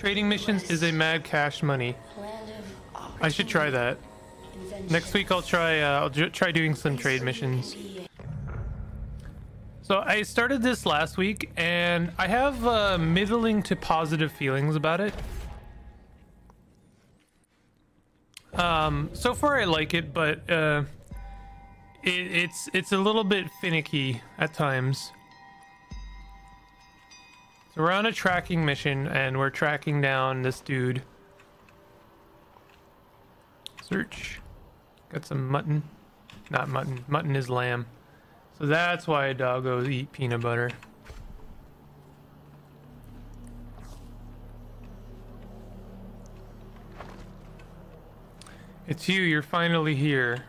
Trading missions is a mad cash money. I should try that. Next week I'll try uh, I'll try doing some trade missions. So I started this last week and I have uh, middling to positive feelings about it. Um, so far I like it, but uh, it, it's it's a little bit finicky at times. So we're on a tracking mission and we're tracking down this dude. Search. Got some mutton. Not mutton. Mutton is lamb. So that's why doggos eat peanut butter. It's you, you're finally here.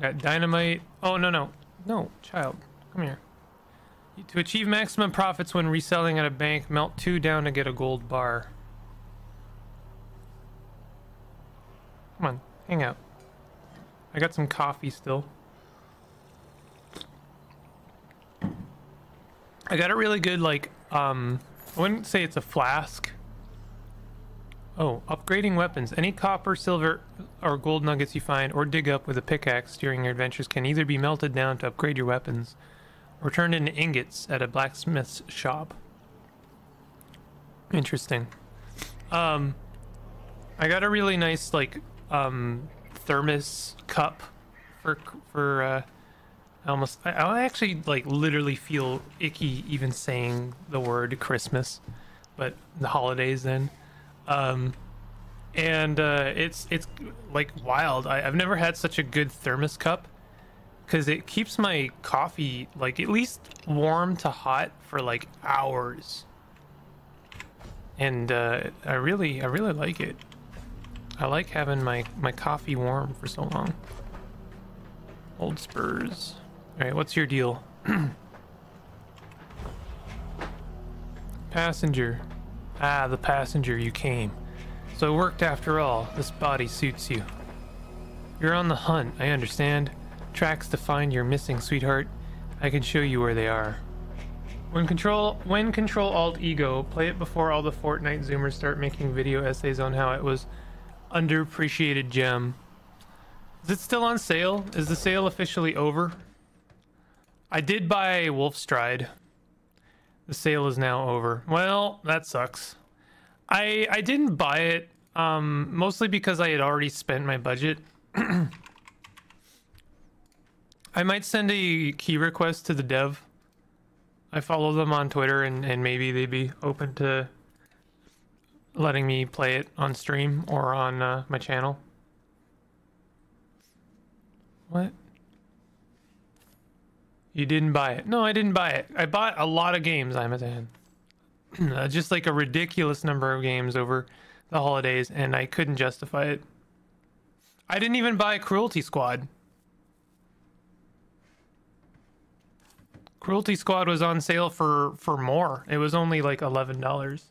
Got dynamite. Oh, no, no. No, child. Come here. To achieve maximum profits when reselling at a bank, melt two down to get a gold bar. Come on, hang out. I got some coffee still. I got a really good, like, um, I wouldn't say it's a flask. Oh, upgrading weapons. Any copper, silver, or gold nuggets you find or dig up with a pickaxe during your adventures can either be melted down to upgrade your weapons or turned into ingots at a blacksmith's shop. Interesting. Um, I got a really nice like um thermos cup for for uh, I almost I, I actually like literally feel icky even saying the word Christmas, but the holidays then. Um, and uh, it's it's like wild. I, I've never had such a good thermos cup because it keeps my coffee like at least warm to hot for like hours. And uh, I really I really like it. I like having my my coffee warm for so long. Old spurs. All right what's your deal? Passenger. Ah the passenger you came. So it worked after all. This body suits you. You're on the hunt I understand Tracks to find your missing sweetheart. I can show you where they are. When control when control alt ego, play it before all the Fortnite zoomers start making video essays on how it was underappreciated gem. Is it still on sale? Is the sale officially over? I did buy Wolfstride. The sale is now over. Well, that sucks. I I didn't buy it um mostly because I had already spent my budget. I might send a key request to the dev. I follow them on Twitter and, and maybe they'd be open to letting me play it on stream or on uh, my channel. What? You didn't buy it? No, I didn't buy it. I bought a lot of games, I'm a uh, Just like a ridiculous number of games over the holidays, and I couldn't justify it. I didn't even buy Cruelty Squad. Cruelty Squad was on sale for for more. It was only like eleven dollars.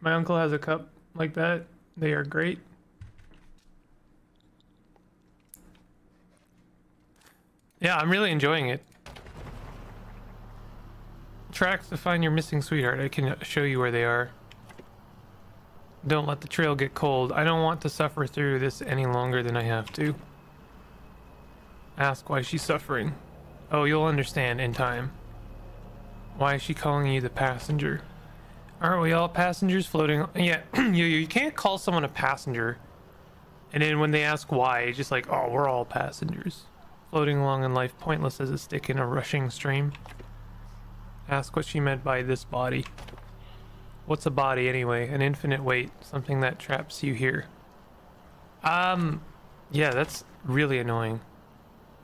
My uncle has a cup like that. They are great. Yeah, I'm really enjoying it. Tracks to find your missing sweetheart. I can show you where they are. Don't let the trail get cold. I don't want to suffer through this any longer than I have to. Ask why she's suffering. Oh, you'll understand in time. Why is she calling you the passenger? Aren't we all passengers floating? Yeah, you, you can't call someone a passenger. And then when they ask why, it's just like, oh, we're all passengers. Floating along in life, pointless as a stick in a rushing stream. Ask what she meant by this body. What's a body anyway? An infinite weight, something that traps you here. Um, yeah, that's really annoying.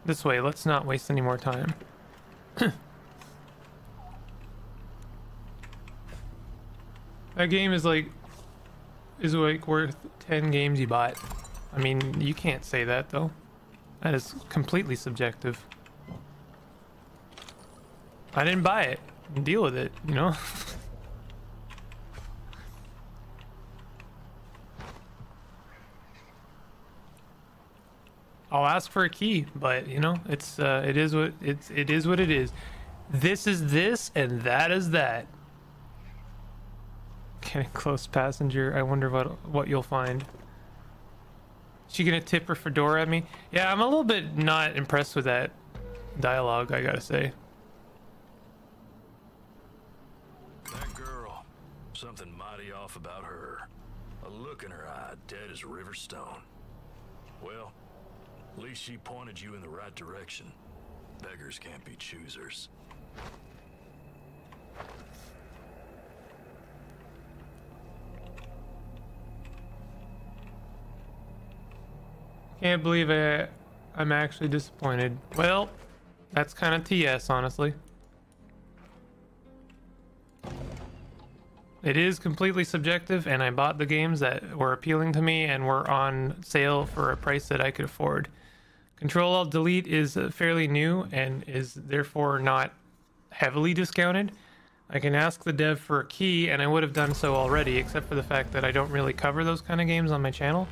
This way, let's not waste any more time. that game is like is like worth 10 games you bought. I mean, you can't say that though. That is completely subjective. I didn't buy it. Deal with it, you know? I'll ask for a key, but you know, it's uh, it is what it's it is what it is. This is this, and that is that. Getting close, passenger. I wonder what what you'll find. She gonna tip her fedora at me? Yeah, I'm a little bit not impressed with that dialogue. I gotta say. That girl, something mighty off about her. A look in her eye, dead as river stone. Well, at least she pointed you in the right direction. Beggars can't be choosers. Can't believe it. I'm actually disappointed. Well, that's kind of TS, honestly. It is completely subjective, and I bought the games that were appealing to me and were on sale for a price that I could afford. Control Alt Delete is uh, fairly new and is therefore not heavily discounted. I can ask the dev for a key, and I would have done so already, except for the fact that I don't really cover those kind of games on my channel.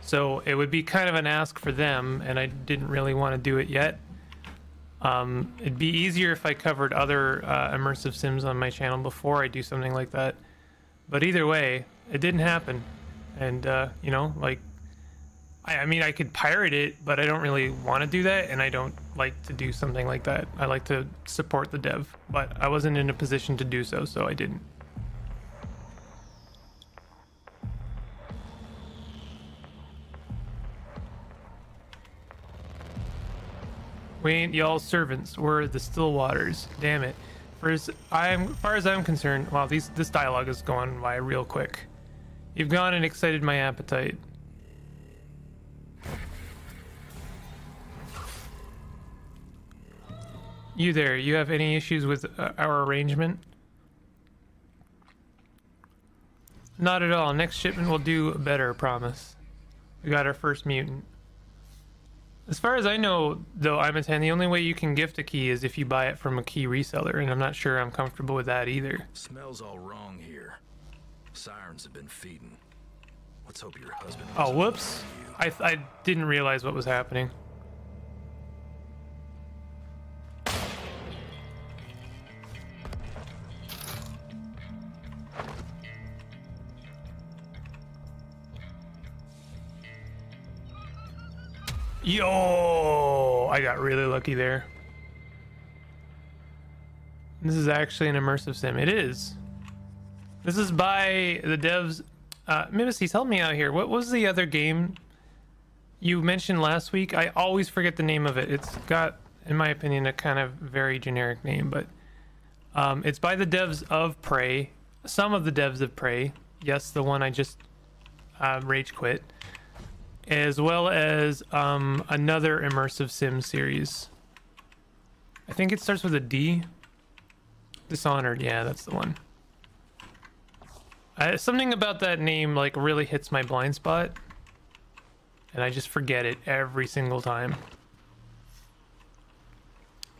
So it would be kind of an ask for them, and I didn't really want to do it yet. Um, it'd be easier if I covered other uh, immersive sims on my channel before I do something like that. But either way, it didn't happen. And, uh, you know, like, I, I mean, I could pirate it, but I don't really want to do that, and I don't like to do something like that. I like to support the dev, but I wasn't in a position to do so, so I didn't. We ain't y'all servants. We're the Stillwaters. Damn it. For as I'm, far as I'm concerned, wow, these this dialogue is going by real quick. You've gone and excited my appetite. You there? You have any issues with uh, our arrangement? Not at all. Next shipment will do better, promise. We got our first mutant. As far as I know, though, I'm a 10, the only way you can gift a key is if you buy it from a key reseller, and I'm not sure I'm comfortable with that either. Smells all wrong here. Sirens have been feeding. Let's hope your husband. Oh, whoops. I, I didn't realize what was happening. Yo! I got really lucky there. This is actually an immersive sim. It is. This is by the devs. Uh, Mimesis, help me out here. What was the other game you mentioned last week? I always forget the name of it. It's got, in my opinion, a kind of very generic name, but um, it's by the devs of Prey. Some of the devs of Prey. Yes, the one I just uh, rage quit as well as um, another immersive sim series. I think it starts with a D. Dishonored, yeah, that's the one. Uh, something about that name like really hits my blind spot, and I just forget it every single time.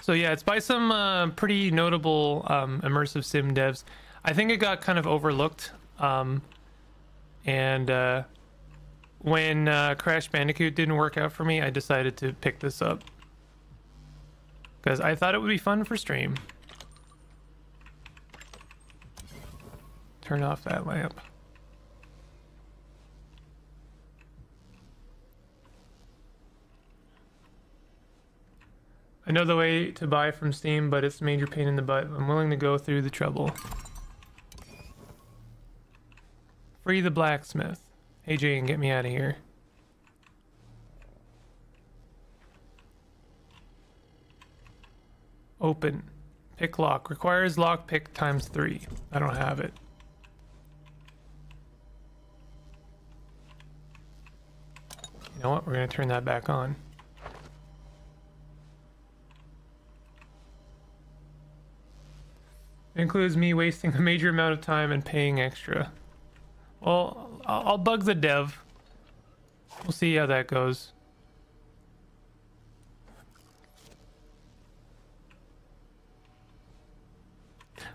So yeah, it's by some uh, pretty notable um, immersive sim devs. I think it got kind of overlooked, um, and uh, when uh, Crash Bandicoot didn't work out for me, I decided to pick this up. Because I thought it would be fun for stream. Turn off that lamp. I know the way to buy from Steam, but it's a major pain in the butt. I'm willing to go through the trouble. Free the blacksmith. Hey Jane, get me out of here. Open. Pick lock. Requires lock pick times three. I don't have it. You know what? We're going to turn that back on. It includes me wasting a major amount of time and paying extra. Well, I'll, bug the dev. We'll see how that goes.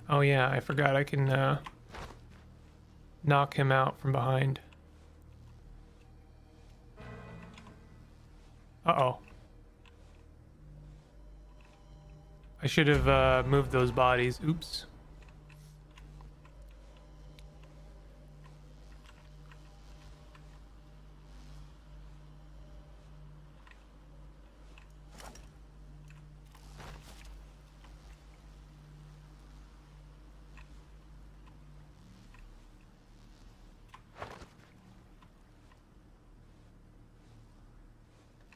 Oh yeah, I forgot I can uh, knock him out from behind. Uh-oh. I should have uh, moved those bodies. Oops.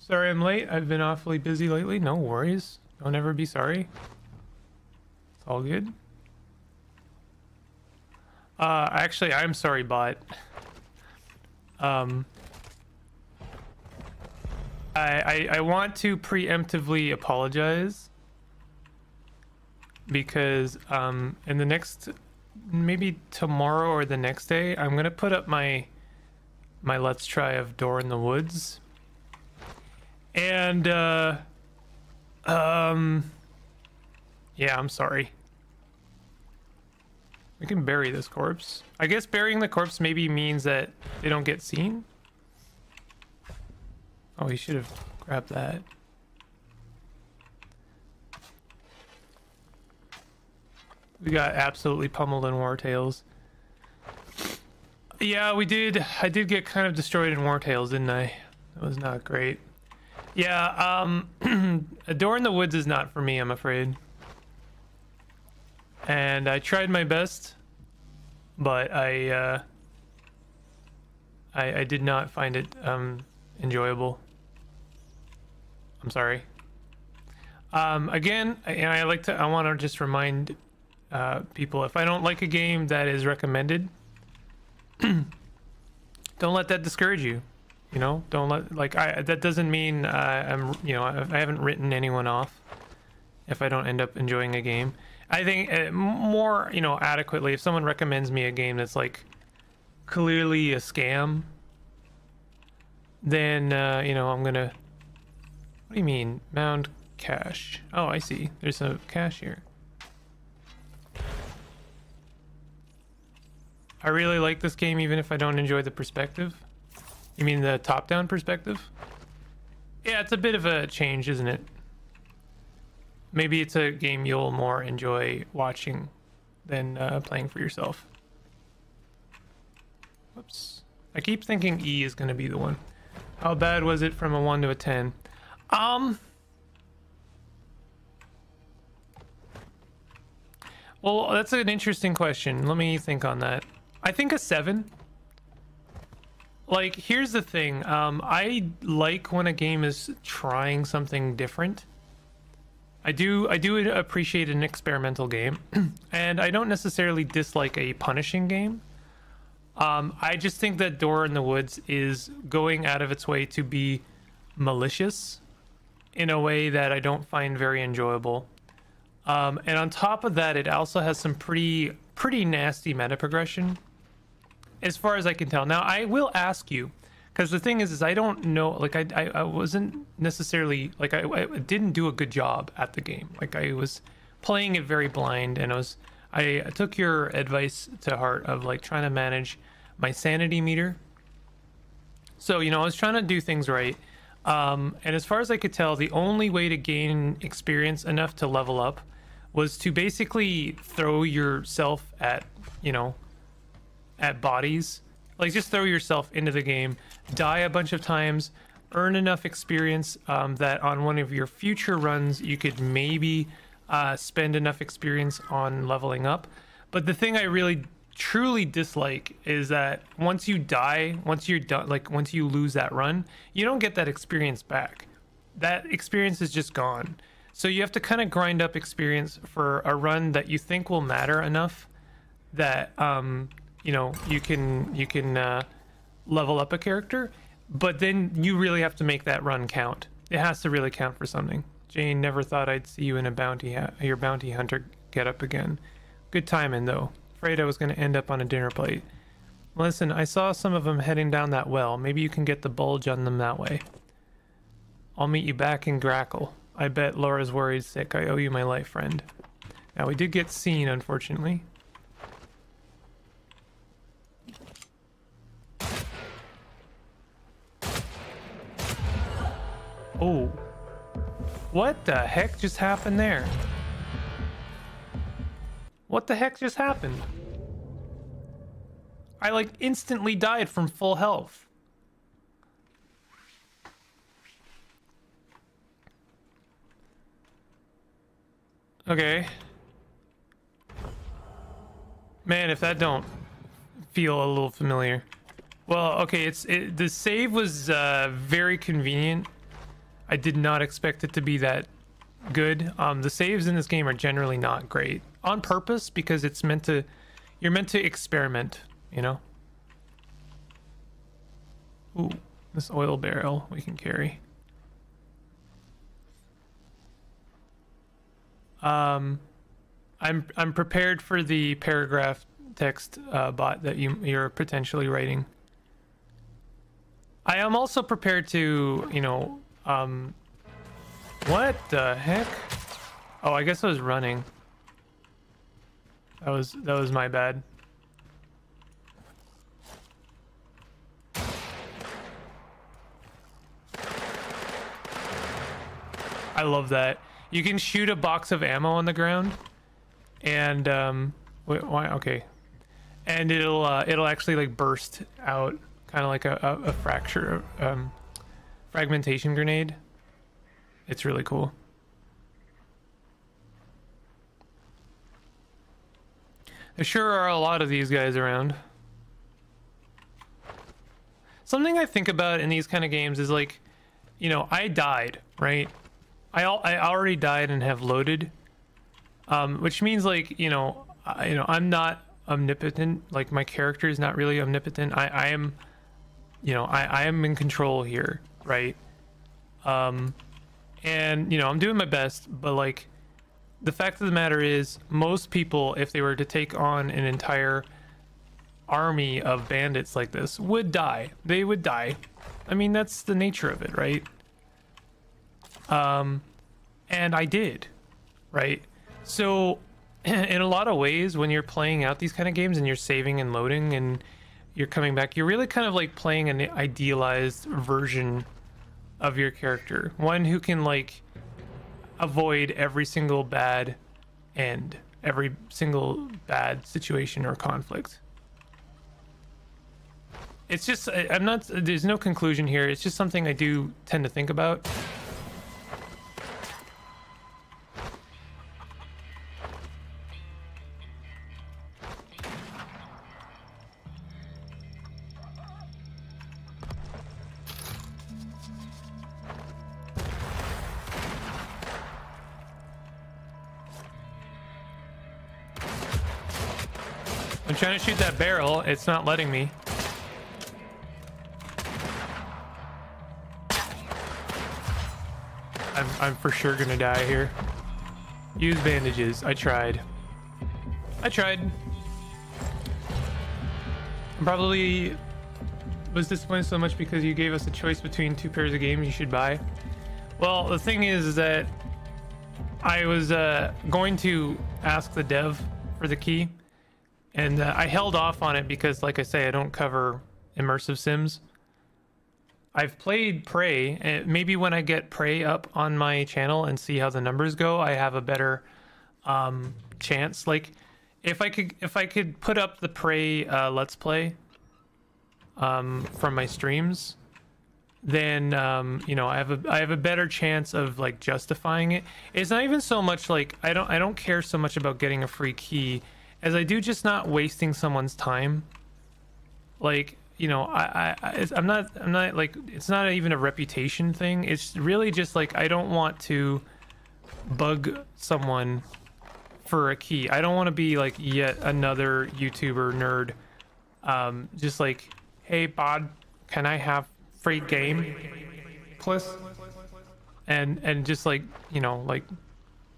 Sorry I'm late. I've been awfully busy lately. No worries. Don't ever be sorry. It's all good. Uh, actually, I'm sorry, bot. Um, I, I, I want to preemptively apologize because um, in the next, maybe tomorrow or the next day, I'm gonna put up my my let's try of Door in the Woods, and uh, um, yeah, I'm sorry. We can bury this corpse. I guess burying the corpse maybe means that they don't get seen. Oh, he should have grabbed that. We got absolutely pummeled in Wartales. Yeah, we did. I did get kind of destroyed in Wartales, didn't I? That was not great. Yeah, um, A Door in the Woods is not for me, I'm afraid. And I tried my best, but I, uh, I, I did not find it, um, enjoyable. I'm sorry. Um, again, and I like to, I want to just remind uh, people if I don't like a game that is recommended, don't let that discourage you. You know, don't let like I that doesn't mean uh, I'm you know I, I haven't written anyone off if I don't end up enjoying a game. I think uh, more you know adequately if someone recommends me a game that's like clearly a scam, then uh, you know I'm gonna what do you mean? Mound cash? Oh, I see. There's a cache here. I really like this game even if I don't enjoy the perspective. You mean the top-down perspective? Yeah, it's a bit of a change, isn't it? Maybe it's a game you'll more enjoy watching than uh, playing for yourself. Whoops. I keep thinking E is going to be the one. How bad was it from a 1 to a 10? Um. Well, that's an interesting question. Let me think on that. I think a seven. Like, here's the thing. Um, I like when a game is trying something different. I do. I do appreciate an experimental game, and I don't necessarily dislike a punishing game. Um, I just think that Door in the Woods is going out of its way to be malicious in a way that I don't find very enjoyable. Um, and on top of that, it also has some pretty pretty nasty meta progression, as far as I can tell. Now, I will ask you, because the thing is, is I don't know. Like, I I, I wasn't necessarily like I, I didn't do a good job at the game. Like, I was playing it very blind, and I was I took your advice to heart of like trying to manage my sanity meter. So you know, I was trying to do things right um, and as far as I could tell, the only way to gain experience enough to level up was to basically throw yourself at, you know, at bodies. Like just throw yourself into the game, die a bunch of times, earn enough experience um, that on one of your future runs you could maybe uh, spend enough experience on leveling up. But the thing I really truly dislike is that once you die, once you're done, like once you lose that run, you don't get that experience back. That experience is just gone. So you have to kind of grind up experience for a run that you think will matter enough that um, you know you can you can uh, level up a character, but then you really have to make that run count. It has to really count for something. Jane never thought I'd see you in a bounty ha- your bounty hunter get up again. Good timing though afraid I was going to end up on a dinner plate. Listen, I saw some of them heading down that well. Maybe you can get the bulge on them that way. I'll meet you back in Grackle. I bet Laura's worried sick. I owe you my life, friend. Now, we did get seen, unfortunately. Oh. What the heck just happened there? What the heck just happened? I like instantly died from full health. Okay. Man, if that don't feel a little familiar. Well, okay, it's it, the save was uh, very convenient I did not expect it to be that good. Um, the saves in this game are generally not great on purpose because it's meant to, you're meant to experiment, you know? Ooh, this oil barrel we can carry. Um, I'm I'm prepared for the paragraph text uh, bot that you you're potentially writing. I am also prepared to, you know, um, what the heck? Oh, I guess I was running. That was that was my bad. I love that. You can shoot a box of ammo on the ground, and um, wait, why? Okay, and it'll uh, it'll actually like burst out, kind of like a, a, a fracture, um, fragmentation grenade. It's really cool. There sure are a lot of these guys around. Something I think about in these kind of games is like, you know, I died, right? I I already died and have loaded, um, which means like you know, I, you know, I'm not omnipotent. Like my character is not really omnipotent. I I am, you know, I I am in control here, right? Um, and you know, I'm doing my best, but like, the fact of the matter is, most people, if they were to take on an entire army of bandits like this, would die. They would die. I mean, that's the nature of it, right? Um, and I did, right? So, in a lot of ways, when you're playing out these kind of games and you're saving and loading and you're coming back, you're really kind of like playing an idealized version of your character. One who can like avoid every single bad end, every single bad situation or conflict. It's just, I'm not, there's no conclusion here. It's just something I do tend to think about. Barrel. It's not letting me. I'm, I'm for sure gonna die here. Use bandages. I tried. I tried. I'm probably was disappointed so much because you gave us a choice between two pairs of games you should buy. Well, the thing is, is that I was uh, going to ask the dev for the key and uh, I held off on it because, like I say, I don't cover immersive sims. I've played Prey, and maybe when I get Prey up on my channel and see how the numbers go, I have a better um, chance. Like, if I could, if I could put up the Prey uh, Let's Play um, from my streams, then um, you know I have a I have a better chance of like justifying it. It's not even so much like I don't I don't care so much about getting a free key as I do just not wasting someone's time. Like, you know, I, I, I'm not, I'm not like, it's not even a reputation thing. It's really just like, I don't want to bug someone for a key. I don't want to be like yet another YouTuber nerd. Um, just like, hey, bod, can I have free game? And and just like you know, like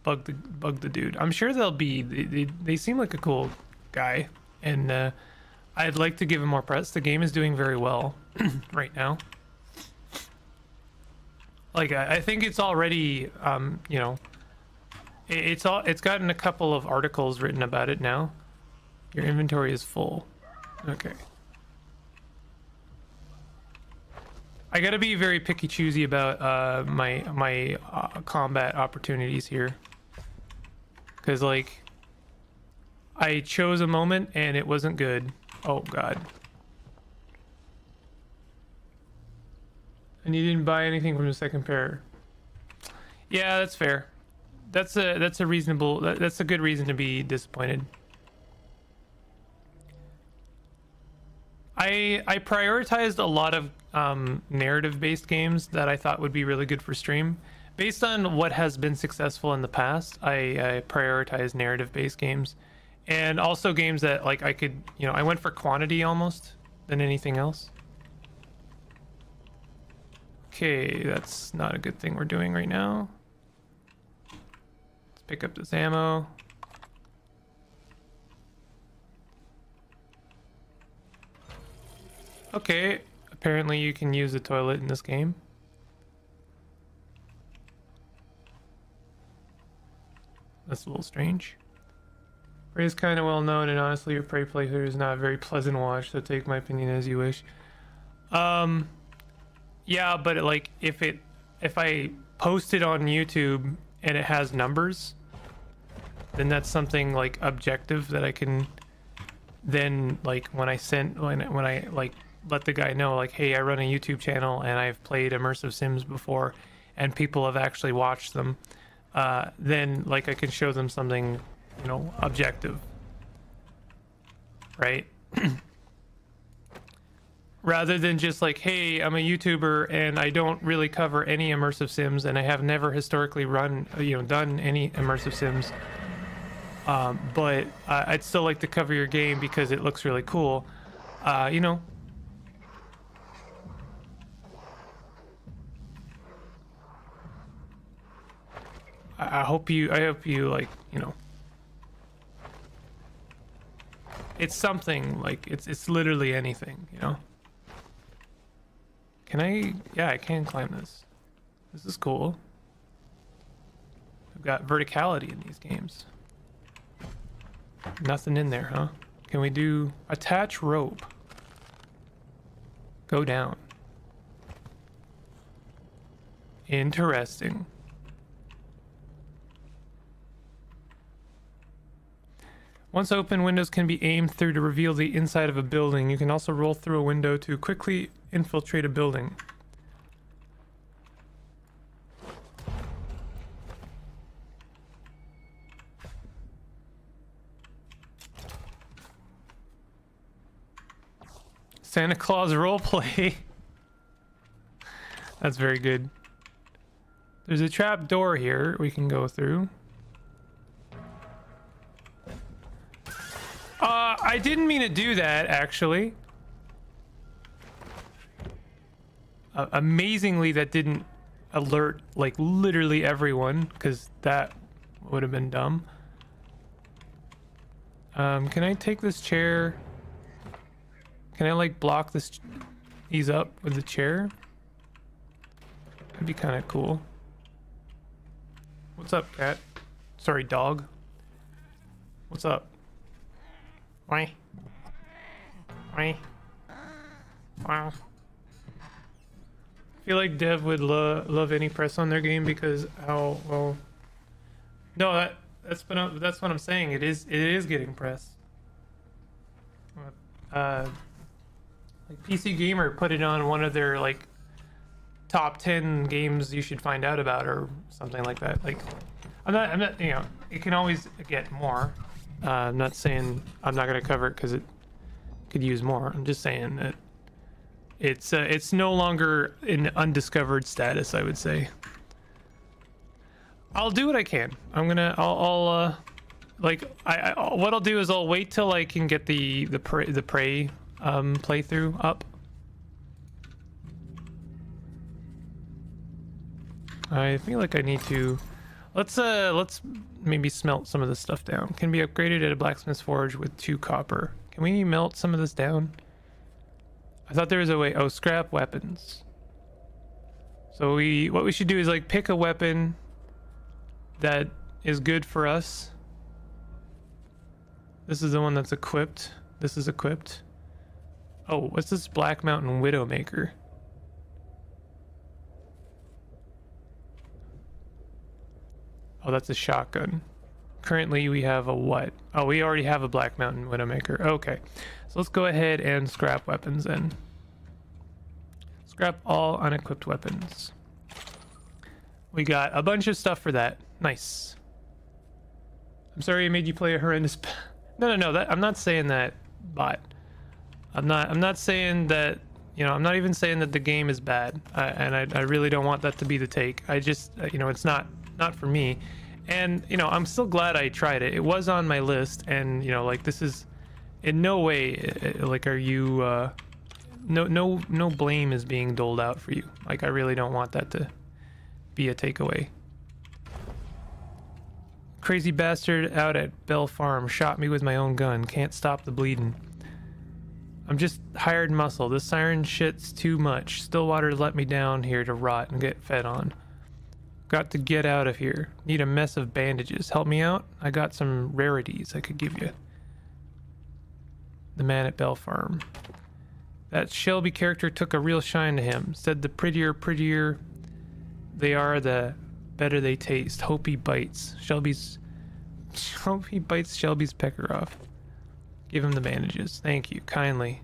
bug the bug the dude. I'm sure they'll be. They, they, seem like a cool guy, and uh, I'd like to give him more press. The game is doing very well right now. Like I, I think it's already, um, you know, it, it's all. It's gotten a couple of articles written about it now. Your inventory is full. Okay. I gotta be very picky choosy about uh, my my uh, combat opportunities here. Because, like, I chose a moment and it wasn't good. Oh, God. And you didn't buy anything from the second pair. Yeah, that's fair. That's a that's a reasonable that, that's a good reason to be disappointed. I I prioritized a lot of um, narrative-based games that I thought would be really good for stream. Based on what has been successful in the past, I, I prioritize narrative-based games, and also games that like I could, you know, I went for quantity almost than anything else. Okay, that's not a good thing we're doing right now. Let's pick up this ammo. Okay, apparently you can use the toilet in this game. That's a little strange. Prey is kind of well known, and honestly, your Prey playthrough is not a very pleasant watch, so take my opinion as you wish. Um, yeah, but like, if it, if I post it on YouTube and it has numbers, then that's something like objective that I can then like when I sent when when I like let the guy know like hey I run a YouTube channel and I've played immersive sims before and people have actually watched them uh, then like I can show them something you know objective right rather than just like hey I'm a YouTuber and I don't really cover any immersive sims and I have never historically run you know done any immersive sims um, but uh, I'd still like to cover your game because it looks really cool. Uh, you know. I, I hope you. I hope you like. You know. It's something like it's it's literally anything. You know. Can I? Yeah, I can climb this. This is cool. I've got verticality in these games. Nothing in there, huh? Can we do attach rope? Go down. Interesting. Once open, windows can be aimed through to reveal the inside of a building. You can also roll through a window to quickly infiltrate a building. Santa Claus roleplay. That's very good. There's a trap door here we can go through. Uh, I didn't mean to do that, actually. Uh, amazingly, that didn't alert, like, literally everyone, because that would have been dumb. Um, can I take this chair? Can I like block this these up with the chair? That'd be kind of cool. What's up, cat? Sorry, dog. What's up? Why? Why? Wow. I feel like Dev would lo love any press on their game because how well. No, that that's that's what I'm saying. It is it is getting press. Uh, like PC Gamer put it on one of their like top 10 games you should find out about or something like that. Like I'm not I'm not you know, it can always get more. Uh, I'm not saying I'm not going to cover it cuz it could use more. I'm just saying that it's uh, it's no longer in undiscovered status, I would say. I'll do what I can. I'm going to I'll, I'll uh like I, I what I'll do is I'll wait till I can get the the prey the prey um, playthrough up. I feel like I need to let's uh let's maybe smelt some of this stuff down. Can be upgraded at a blacksmith's forge with two copper. Can we melt some of this down? I thought there was a way. Oh, scrap weapons. So we what we should do is like pick a weapon that is good for us. This is the one that's equipped. This is equipped. Oh, what's this Black Mountain Widowmaker? Oh, that's a shotgun. Currently, we have a what? Oh, we already have a Black Mountain Widowmaker. Okay, so let's go ahead and scrap weapons then. Scrap all unequipped weapons. We got a bunch of stuff for that. Nice. I'm sorry I made you play a horrendous... no, no, no. That I'm not saying that, but I'm not. I'm not saying that. You know, I'm not even saying that the game is bad, uh, and I, I really don't want that to be the take. I just, uh, you know, it's not not for me, and you know, I'm still glad I tried it. It was on my list, and you know, like this is, in no way, uh, like, are you, uh, no, no, no blame is being doled out for you. Like, I really don't want that to be a takeaway. Crazy bastard out at Bell Farm shot me with my own gun. Can't stop the bleeding. I'm just hired muscle. This siren shit's too much. Stillwater let me down here to rot and get fed on. Got to get out of here. Need a mess of bandages. Help me out? I got some rarities I could give you. The man at Bell Farm. That Shelby character took a real shine to him. Said the prettier, prettier they are, the better they taste. Hope he bites. Shelby's. Hope he bites Shelby's pecker off. Give him the bandages. Thank you, kindly.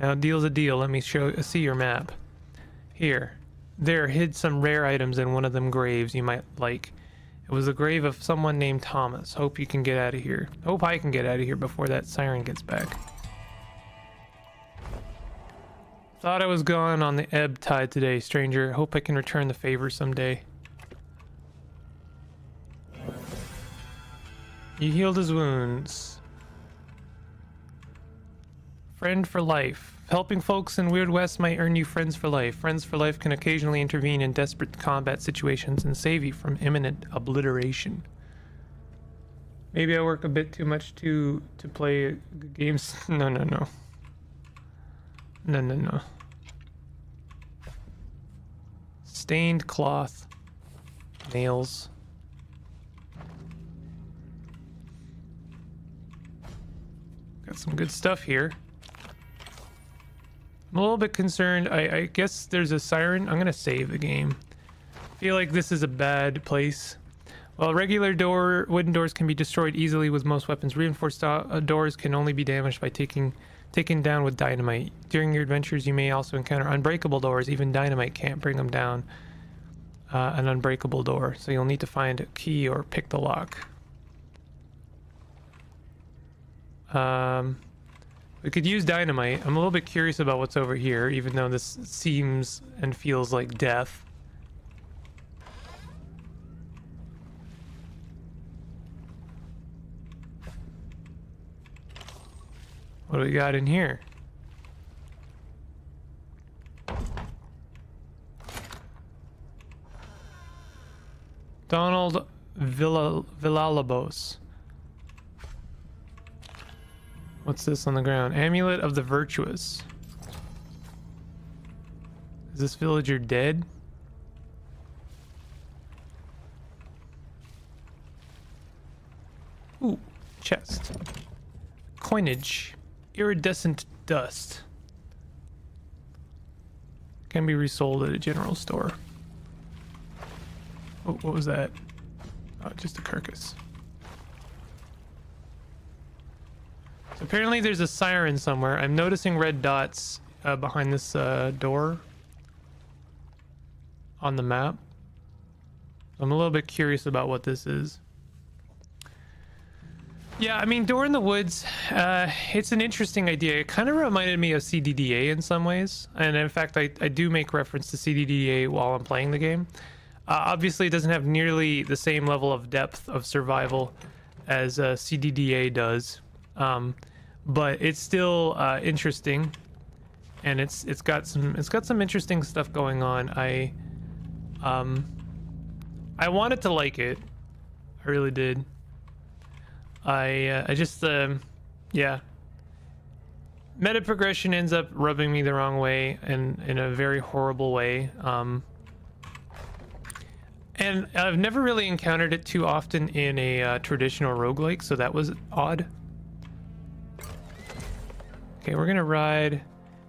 Now, deal's a deal. Let me show see your map. Here. There hid some rare items in one of them graves you might like. It was the grave of someone named Thomas. Hope you can get out of here. Hope I can get out of here before that siren gets back. Thought I was gone on the ebb tide today, stranger. Hope I can return the favor someday. You healed his wounds. Friend for life. Helping folks in Weird West might earn you friends for life. Friends for life can occasionally intervene in desperate combat situations and save you from imminent obliteration. Maybe I work a bit too much to to play games. No, no, no. No, no, no. Stained cloth. Nails. Got some good stuff here. I'm a little bit concerned. I, I guess there's a siren. I'm gonna save the game. feel like this is a bad place. While regular door wooden doors can be destroyed easily with most weapons, reinforced uh, doors can only be damaged by taking taken down with dynamite. During your adventures, you may also encounter unbreakable doors. Even dynamite can't bring them down. Uh, an unbreakable door, so you'll need to find a key or pick the lock. Um, we could use dynamite. I'm a little bit curious about what's over here, even though this seems and feels like death. What do we got in here? Donald Villa Villalobos. What's this on the ground? Amulet of the Virtuous. Is this villager dead? Ooh, chest. Coinage. Iridescent dust. Can be resold at a general store. Oh, what was that? Oh, just a carcass. Apparently there's a siren somewhere. I'm noticing red dots uh, behind this uh, door on the map. I'm a little bit curious about what this is. Yeah, I mean, Door in the Woods, uh, it's an interesting idea. It kind of reminded me of CDDA in some ways. And in fact, I, I do make reference to CDDA while I'm playing the game. Uh, obviously, it doesn't have nearly the same level of depth of survival as uh, CDDA does. Um, but it's still uh, interesting, and it's it's got some it's got some interesting stuff going on. I um I wanted to like it, I really did. I uh, I just um yeah. Meta progression ends up rubbing me the wrong way and in a very horrible way. Um, and I've never really encountered it too often in a uh, traditional roguelike, so that was odd. Okay, we're gonna ride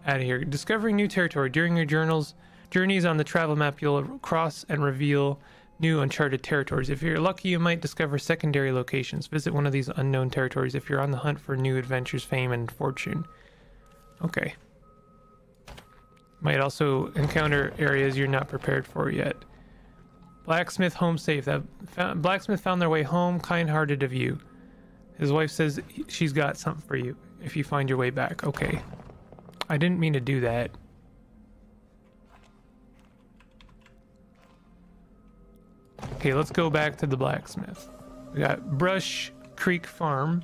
out of here. Discovering new territory. During your journals, journeys on the travel map, you'll cross and reveal new uncharted territories. If you're lucky, you might discover secondary locations. Visit one of these unknown territories if you're on the hunt for new adventures, fame, and fortune. Okay. Might also encounter areas you're not prepared for yet. Blacksmith home safe. That found, blacksmith found their way home, kind-hearted of you. His wife says she's got something for you if you find your way back. Okay. I didn't mean to do that. Okay, let's go back to the blacksmith. We got Brush Creek Farm.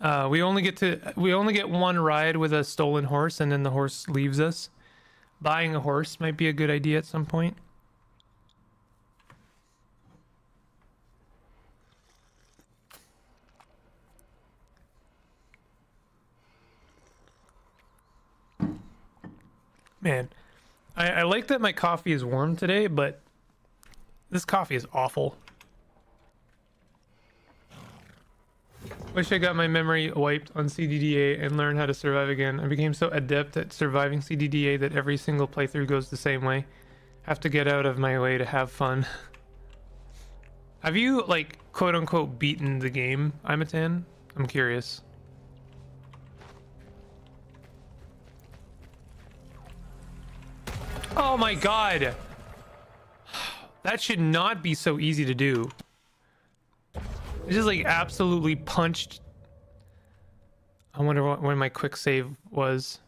Uh, we only get to we only get one ride with a stolen horse, and then the horse leaves us. Buying a horse might be a good idea at some point. Man, I, I like that my coffee is warm today, but this coffee is awful. Wish I got my memory wiped on CDDA and learned how to survive again. I became so adept at surviving CDDA that every single playthrough goes the same way. Have to get out of my way to have fun. have you, like, quote unquote, beaten the game, I'm a 10? I'm curious. Oh my god! That should not be so easy to do. It just like absolutely punched. I wonder what when my quick save was.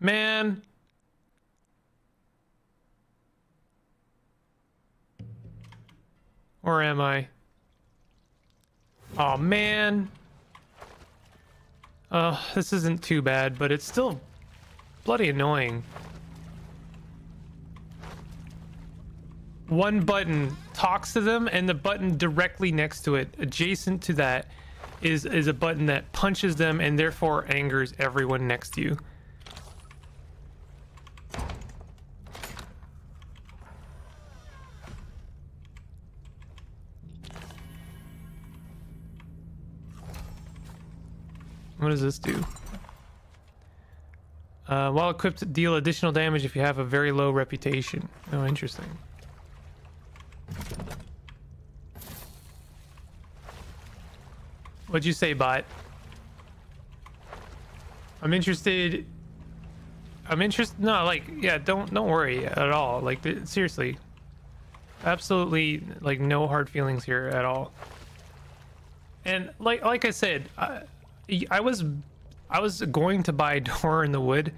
Man. Or am I? Oh man. Oh, this isn't too bad, but it's still bloody annoying. One button talks to them and the button directly next to it adjacent to that is is a button that punches them and therefore angers everyone next to you. What does this do? Uh, while equipped deal additional damage if you have a very low reputation. Oh interesting What'd you say, bot? I'm interested. I'm interested. No, like, yeah, don't don't worry at all. Like, seriously, absolutely, like, no hard feelings here at all. And like like I said, I, I was I was going to buy Door in the Wood,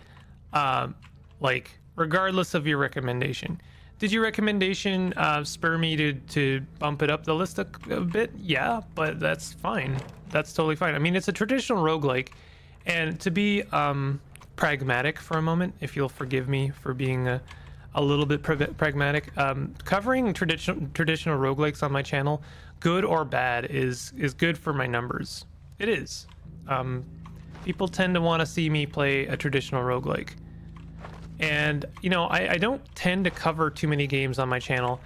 um, like regardless of your recommendation. Did your recommendation uh, spur me to, to bump it up the list a, a, bit? Yeah, but that's fine. That's totally fine. I mean, it's a traditional roguelike. And to be um, pragmatic for a moment, if you'll forgive me for being a, a little bit pragmatic, um, covering traditional traditional roguelikes on my channel, good or bad, is is good for my numbers. It is. Um, people tend to want to see me play a traditional roguelike. And, you know, I, I don't tend to cover too many games on my channel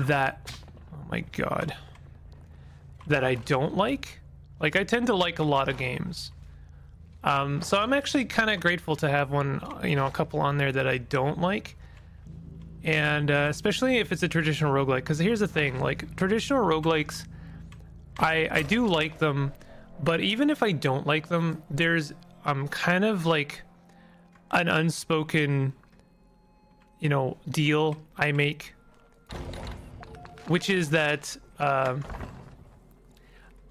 that, oh my god, that I don't like. Like, I tend to like a lot of games. Um, so I'm actually kind of grateful to have one, you know, a couple on there that I don't like. And uh, especially if it's a traditional roguelike, because here's the thing, like, traditional roguelikes, I, I do like them, but even if I don't like them, there's, I'm um, kind of like, an unspoken, you know, deal I make, which is that uh,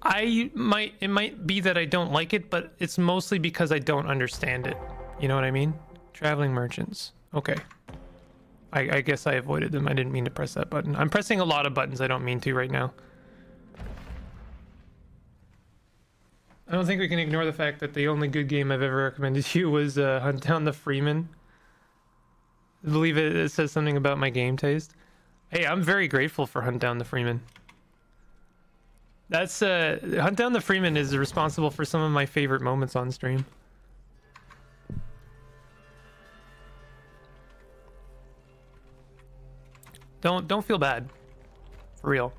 I might it might be that I don't like it, but it's mostly because I don't understand it. You know what I mean? Traveling merchants. Okay. I, I guess I avoided them. I didn't mean to press that button. I'm pressing a lot of buttons I don't mean to right now. I don't think we can ignore the fact that the only good game I've ever recommended to you was uh, Hunt Down the Freeman. I believe it, it says something about my game taste. Hey, I'm very grateful for Hunt Down the Freeman. That's uh, Hunt Down the Freeman is responsible for some of my favorite moments on stream. Don't don't feel bad. For real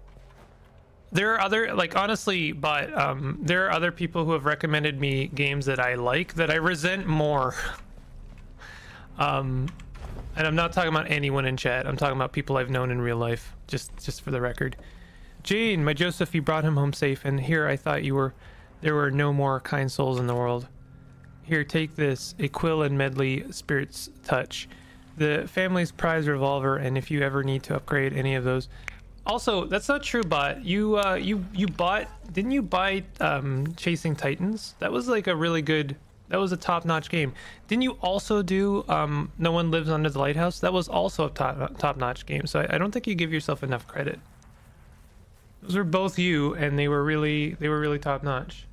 there are other like honestly but um there are other people who have recommended me games that i like that i resent more. Um and i'm not talking about anyone in chat. I'm talking about people i've known in real life just just for the record. Jane my joseph you brought him home safe and here i thought you were there were no more kind souls in the world. Here take this a quill and medley spirits touch. The family's prize revolver and if you ever need to upgrade any of those Also, that's not true, bot. You uh you you bought didn't you buy um Chasing Titans? That was like a really good that was a top-notch game. Didn't you also do um No One Lives Under the Lighthouse? That was also a top top-notch game. So I, I don't think you give yourself enough credit. Those were both you and they were really they were really top-notch.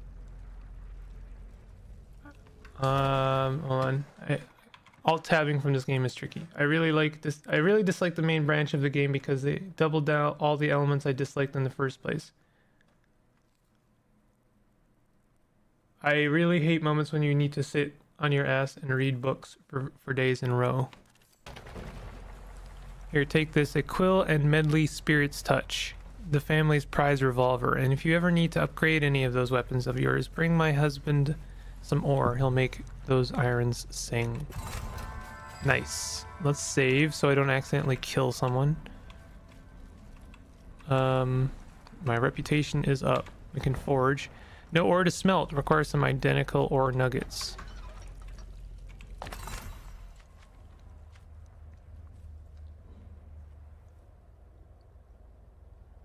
Um hold on. I, alt tabbing from this game is tricky. I really like this. I really dislike the main branch of the game because they doubled down all the elements I disliked in the first place. I really hate moments when you need to sit on your ass and read books for, for days in a row. Here, take this a Quill and Medley Spirit's Touch, the family's prize revolver. And if you ever need to upgrade any of those weapons of yours, bring my husband some ore. He'll make those irons sing. Nice. Let's save so I don't accidentally kill someone. Um, my reputation is up. We can forge. No ore to smelt. Requires some identical ore nuggets.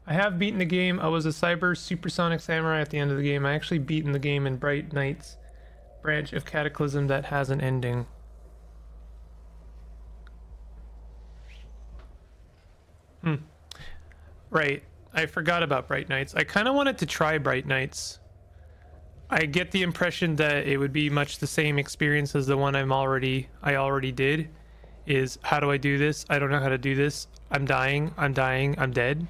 I have beaten the game. I was a cyber supersonic samurai at the end of the game. I actually beaten the game in Bright Nights branch of Cataclysm that has an ending. Hmm. Right. I forgot about Bright Nights. I kind of wanted to try Bright Nights. I get the impression that it would be much the same experience as the one I'm already I already did. Is how do I do this? I don't know how to do this. I'm dying. I'm dying. I'm dead.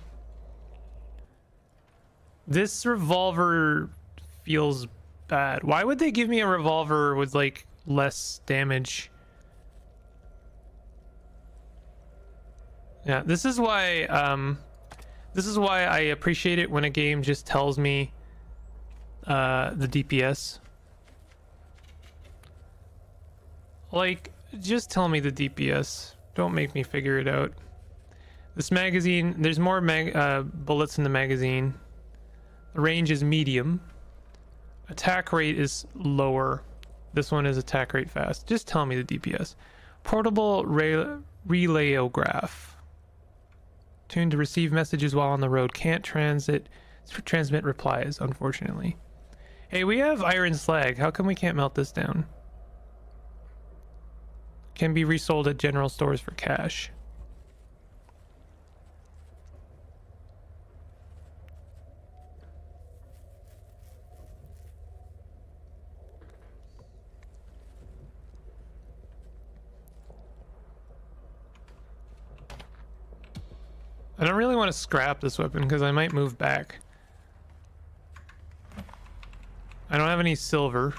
This revolver feels bad. Why would they give me a revolver with like less damage? Yeah, this is why um this is why I appreciate it when a game just tells me uh the DPS. Like just tell me the DPS. Don't make me figure it out. This magazine, there's more mag uh, bullets in the magazine. The range is medium. Attack rate is lower. This one is attack rate fast. Just tell me the DPS. Portable re relayograph. Tuned to receive messages while on the road. Can't transit transmit replies, unfortunately. Hey, we have iron slag. How come we can't melt this down? Can be resold at general stores for cash. I don't really want to scrap this weapon because I might move back. I don't have any silver.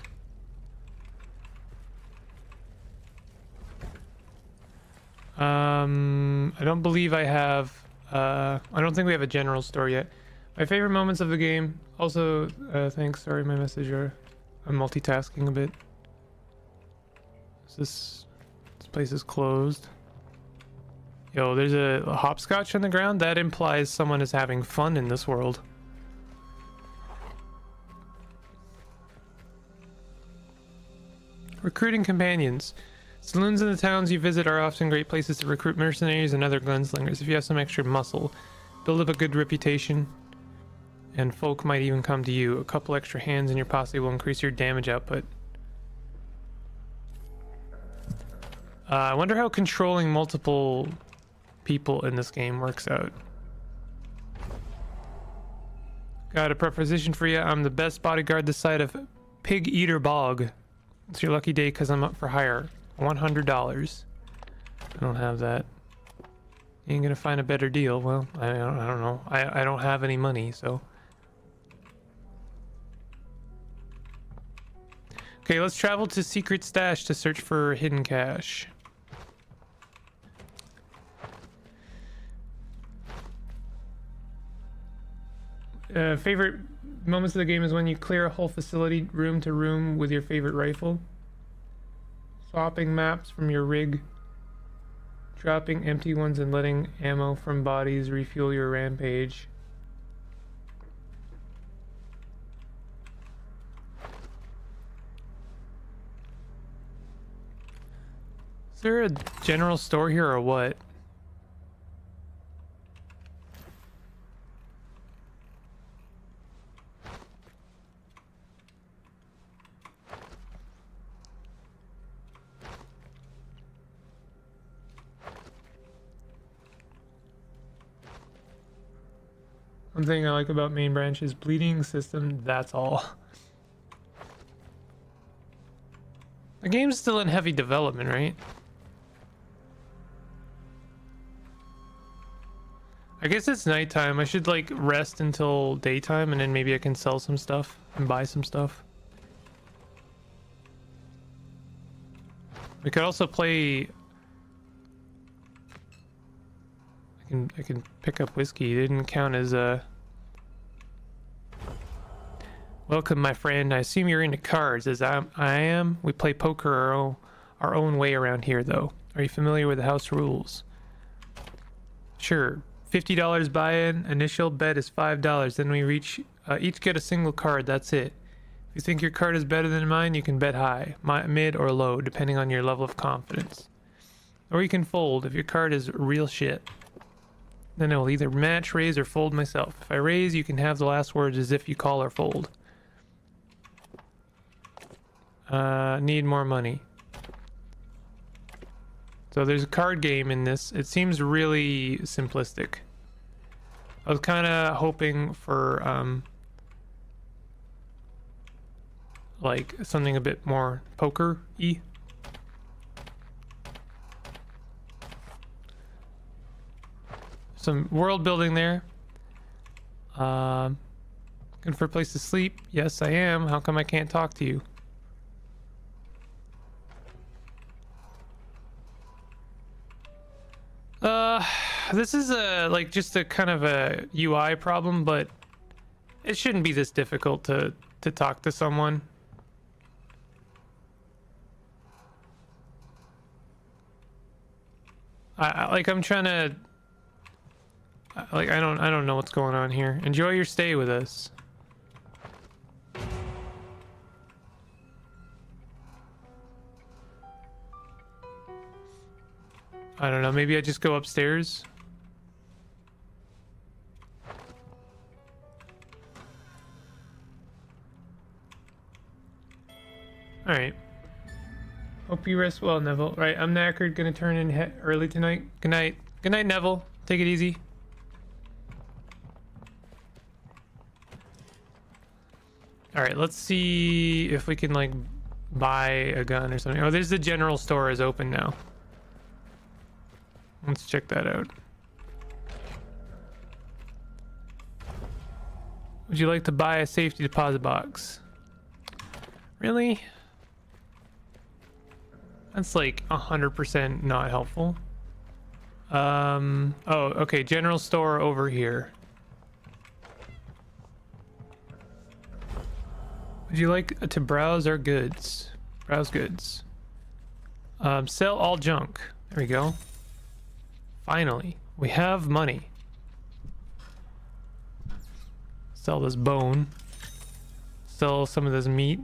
Um, I don't believe I have, uh, I don't think we have a general store yet. My favorite moments of the game, also, uh, thanks, sorry, my messenger. I'm multitasking a bit. Is this, this place is closed. Yo, there's a, hopscotch on the ground? That implies someone is having fun in this world. Recruiting companions. Saloons in the towns you visit are often great places to recruit mercenaries and other gunslingers. If you have some extra muscle, build up a good reputation, and folk might even come to you. A couple extra hands in your posse will increase your damage output. Uh, I wonder how controlling multiple people in this game works out. Got a proposition for you. I'm the best bodyguard this side of Pig Eater Bog. It's your lucky day because I'm up for hire. $100. I don't have that. You ain't gonna find a better deal. Well, I don't, I don't know. I, I don't have any money, so... Okay, let's travel to Secret Stash to search for hidden cash. Uh, favorite moments of the game is when you clear a whole facility room to room with your favorite rifle. Swapping maps from your rig. Dropping empty ones and letting ammo from bodies refuel your rampage. Is there a general store here or what? One thing I like about main branch is bleeding system, that's all. The game's still in heavy development, right? I guess it's nighttime. I should like rest until daytime and then maybe I can sell some stuff and buy some stuff. We could also play I can I can pick up whiskey. It didn't count as a Welcome my friend. I assume you're into cards as I'm, I am. We play poker our own, our own way around here though. Are you familiar with the house rules? Sure. $50 buy-in, initial bet is $5. Then we reach uh, each get a single card, that's it. If you think your card is better than mine, you can bet high, mid or low, depending on your level of confidence. Or you can fold if your card is real shit. Then I will either match, raise, or fold myself. If I raise, you can have the last words as if you call or fold. Uh, need more money. So there's a card game in this. It seems really simplistic. I was kind of hoping for um, like something a bit more poker-y. Some world building there. Um, looking for a place to sleep. Yes, I am. How come I can't talk to you? Uh, this is a like just a kind of a UI problem, but it shouldn't be this difficult to to talk to someone. I, I like I'm trying to like I don't I don't know what's going on here. Enjoy your stay with us. I don't know, maybe I just go upstairs? Alright. Hope you rest well, Neville. Right, I'm knackered, gonna turn in early tonight. Good night. Good night, Neville. Take it easy. Alright, let's see if we can, like, buy a gun or something. Oh, there's the general store is open now. Let's check that out. Would you like to buy a safety deposit box? Really? That's like 100% not helpful. Um, oh, okay, general store over here. Would you like to browse our goods? Browse goods. Um, sell all junk. There we go. Finally, we have money. Sell this bone. Sell some of this meat.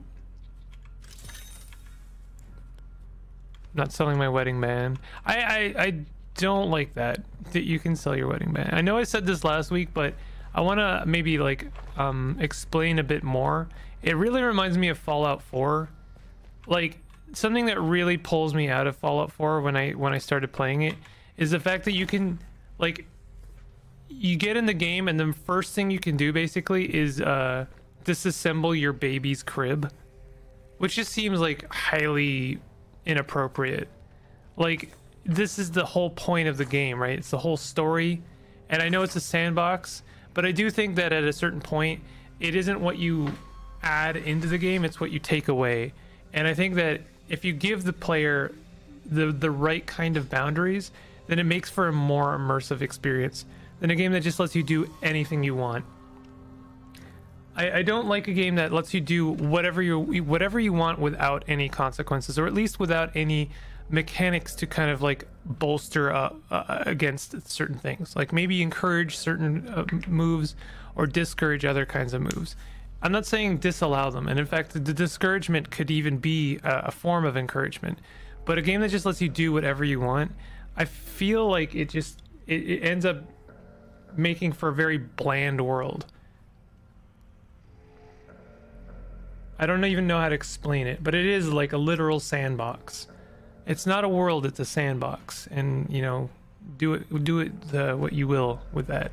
Not selling my wedding band. I, I, I don't like that. That you can sell your wedding band. I know I said this last week, but I want to maybe like um, explain a bit more. It really reminds me of Fallout 4. Like something that really pulls me out of Fallout 4 when I when I started playing it is the fact that you can like you get in the game and the first thing you can do basically is uh disassemble your baby's crib which just seems like highly inappropriate like this is the whole point of the game right it's the whole story and i know it's a sandbox but i do think that at a certain point it isn't what you add into the game it's what you take away and i think that if you give the player the the right kind of boundaries then it makes for a more immersive experience than a game that just lets you do anything you want. I, I don't like a game that lets you do whatever you whatever you want without any consequences, or at least without any mechanics to kind of like bolster uh, uh, against certain things. Like maybe encourage certain uh, moves or discourage other kinds of moves. I'm not saying disallow them, and in fact, the discouragement could even be a, a form of encouragement. But a game that just lets you do whatever you want, I feel like it just it, it ends up making for a very bland world. I don't even know how to explain it, but it is like a literal sandbox. It's not a world; it's a sandbox, and you know, do it do it the, what you will with that.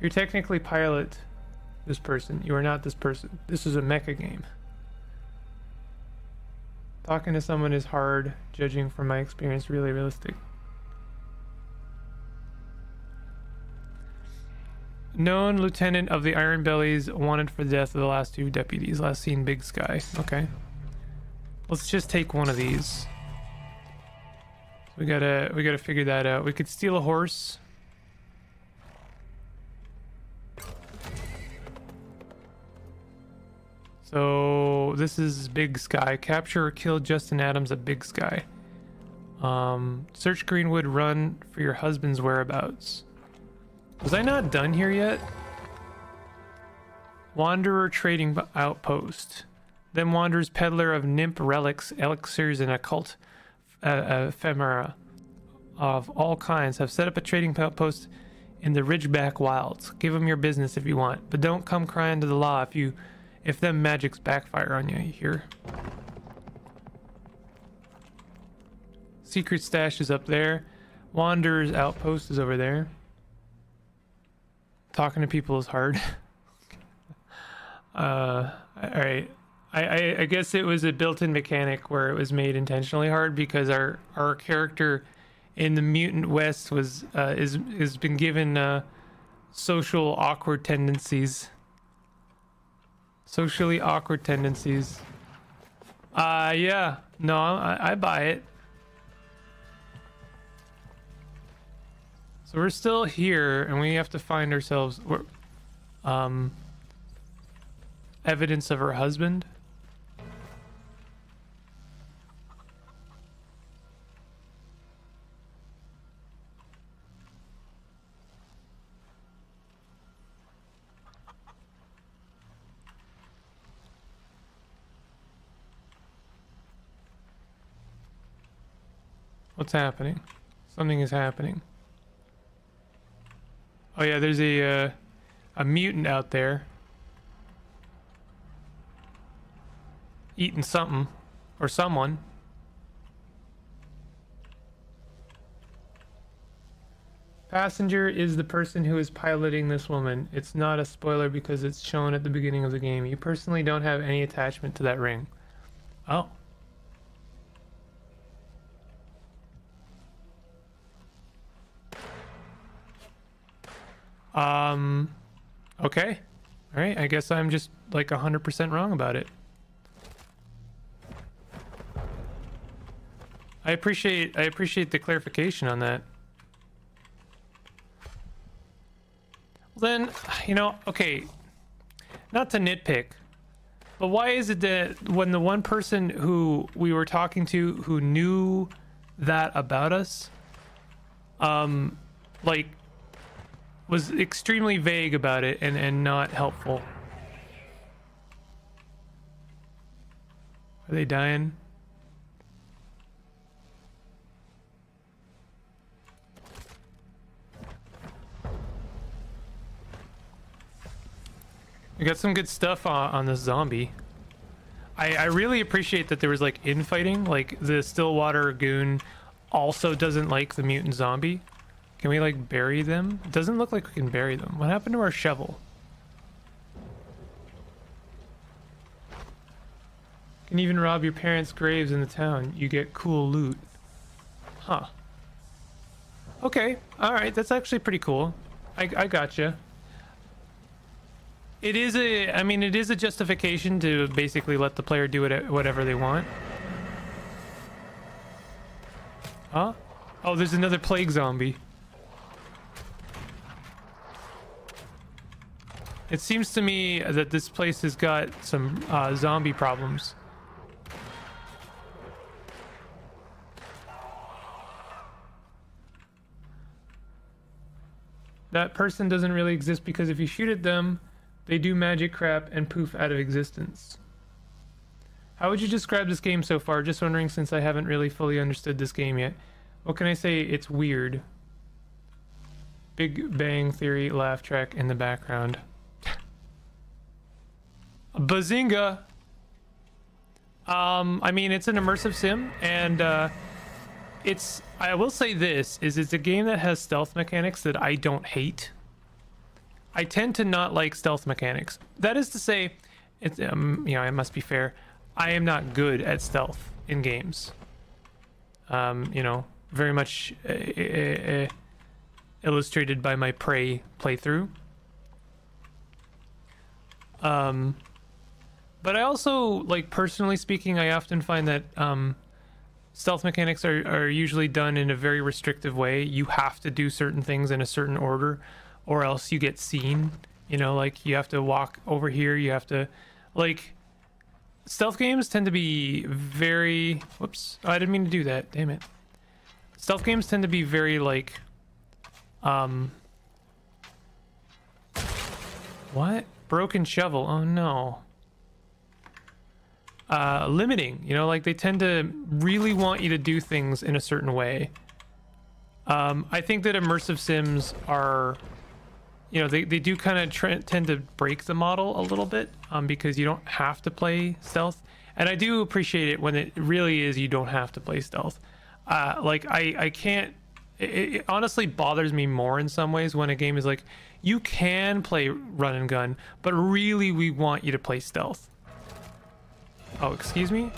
You're technically pilot this person. You are not this person. This is a mecha game. Talking to someone is hard, judging from my experience, really realistic. Known lieutenant of the Iron Bellies wanted for the death of the last two deputies. Last seen Big Sky. Okay. Let's just take one of these. We gotta we gotta figure that out. We could steal a horse. So this is Big Sky. Capture or kill Justin Adams at Big Sky. Um, search Greenwood Run for your husband's whereabouts. Was I not done here yet? Wanderer Trading Outpost. Then wanders peddler of Nimp relics, elixirs, and occult uh, ephemera of all kinds have set up a trading outpost in the Ridgeback Wilds. Give them your business if you want, but don't come crying to the law if you if them magics backfire on you here. Secret stash is up there. Wanderer's outpost is over there. Talking to people is hard. uh, all right. I, I, I guess it was a built-in mechanic where it was made intentionally hard because our our character in the mutant west was uh, is has been given uh, social awkward tendencies. Socially awkward tendencies. Uh yeah, no, I, I buy it. So we're still here, and we have to find ourselves. Um, evidence of her husband. What's happening? Something is happening. Oh yeah, there's a uh, a mutant out there eating something or someone. Passenger is the person who is piloting this woman. It's not a spoiler because it's shown at the beginning of the game. You personally don't have any attachment to that ring. Oh. Um, okay. All right, I guess I'm just like 100% wrong about it. I appreciate I appreciate the clarification on that. Well then, you know, okay, not to nitpick, but why is it that when the one person who we were talking to who knew that about us, um, like was extremely vague about it and, and not helpful. Are they dying? We got some good stuff on, on this zombie. I, I really appreciate that there was like infighting. Like the Stillwater goon also doesn't like the mutant zombie. Can we like bury them? It doesn't look like we can bury them. What happened to our shovel? Can even rob your parents' graves in the town. You get cool loot. Huh. Okay. Alright, that's actually pretty cool. I, I gotcha. It is a, I mean, it is a justification to basically let the player do it whatever they want. Huh? Oh, there's another plague zombie. It seems to me that this place has got some uh, zombie problems. That person doesn't really exist because if you shoot at them, they do magic crap and poof out of existence. How would you describe this game so far? Just wondering since I haven't really fully understood this game yet. What can I say? It's weird. Big Bang Theory laugh track in the background. Bazinga! Um, I mean, it's an immersive sim, and uh, it's. I will say this: is it's a game that has stealth mechanics that I don't hate. I tend to not like stealth mechanics. That is to say, it's um, you know, I must be fair. I am not good at stealth in games. Um, you know, very much uh, uh, uh, illustrated by my Prey playthrough. Um, but I also like personally speaking, I often find that um, stealth mechanics are, are usually done in a very restrictive way. You have to do certain things in a certain order, or else you get seen. You know, like you have to walk over here. You have to, like, stealth games tend to be very. Whoops! I didn't mean to do that. Damn it. Stealth games tend to be very like, um. What? Broken shovel. Oh no uh, limiting. You know, like they tend to really want you to do things in a certain way. Um, I think that immersive sims are, you know, they, they do kind of tre- tend to break the model a little bit um, because you don't have to play stealth. And I do appreciate it when it really is you don't have to play stealth. Uh, like, I, I can't, it, it honestly bothers me more in some ways when a game is like, you can play run and gun, but really we want you to play stealth. Oh, excuse me?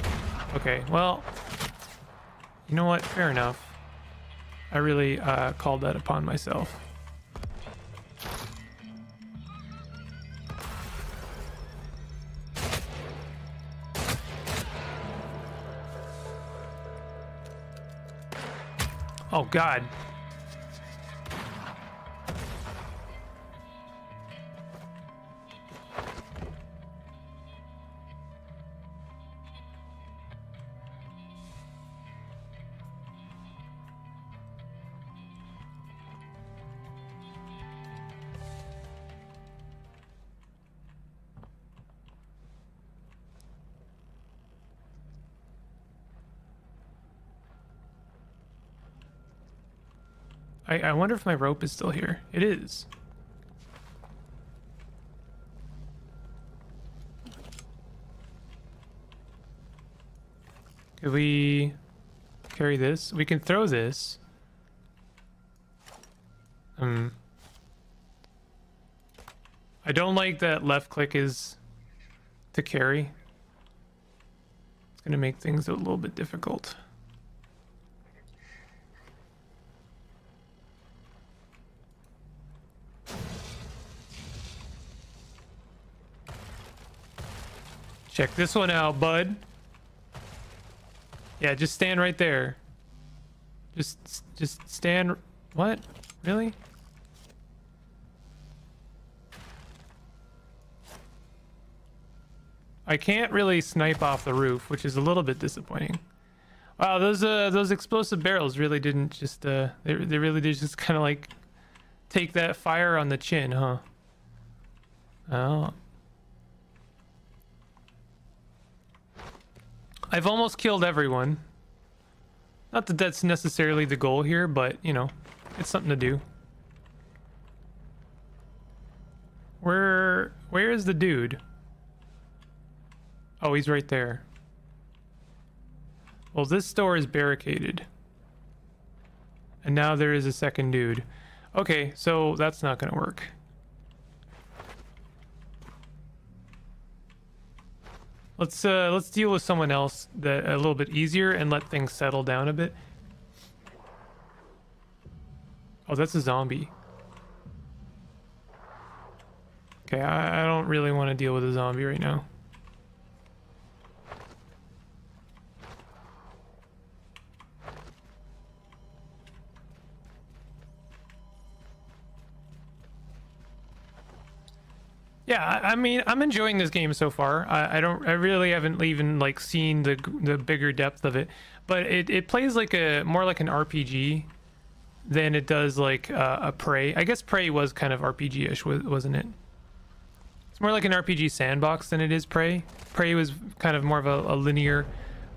Okay, well, you know what? Fair enough. I really uh, called that upon myself. Oh, God. I, I wonder if my rope is still here. It is. Could we carry this? We can throw this. Um, I don't like that left click is to carry. It's going to make things a little bit difficult. Check this one out, bud. Yeah, just stand right there. Just, just stand. What? Really? I can't really snipe off the roof, which is a little bit disappointing. Wow, those uh those explosive barrels really didn't just uh they they really did just kind of like take that fire on the chin, huh? Oh, I've almost killed everyone. Not that that's necessarily the goal here, but, you know, it's something to do. Where, where is the dude? Oh, he's right there. Well, this door is barricaded. And now there is a second dude. Okay, so that's not gonna work. Let's uh, let's deal with someone else that a little bit easier and let things settle down a bit. Oh, that's a zombie. Okay, I, I don't really want to deal with a zombie right now. Yeah, I mean, I'm enjoying this game so far. I, I, don't, I really haven't even like seen the the bigger depth of it, but it, it plays like a more like an RPG than it does like uh, a Prey. I guess Prey was kind of RPG-ish, wasn't it? It's more like an RPG sandbox than it is Prey. Prey was kind of more of a, a linear,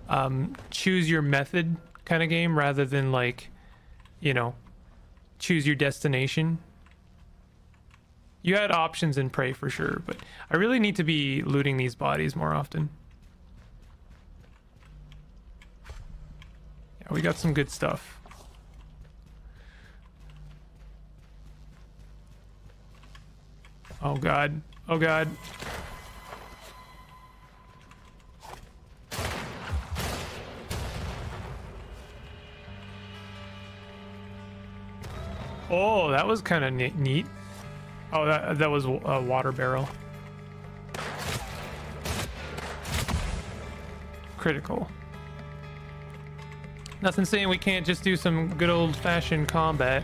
um, choose your method kind of game rather than like, you know, choose your destination you had options in Prey for sure, but I really need to be looting these bodies more often. Yeah, we got some good stuff. Oh god. Oh god. Oh, that was kind of neat. Oh, that that was a water barrel. Critical. Nothing saying we can't just do some good old-fashioned combat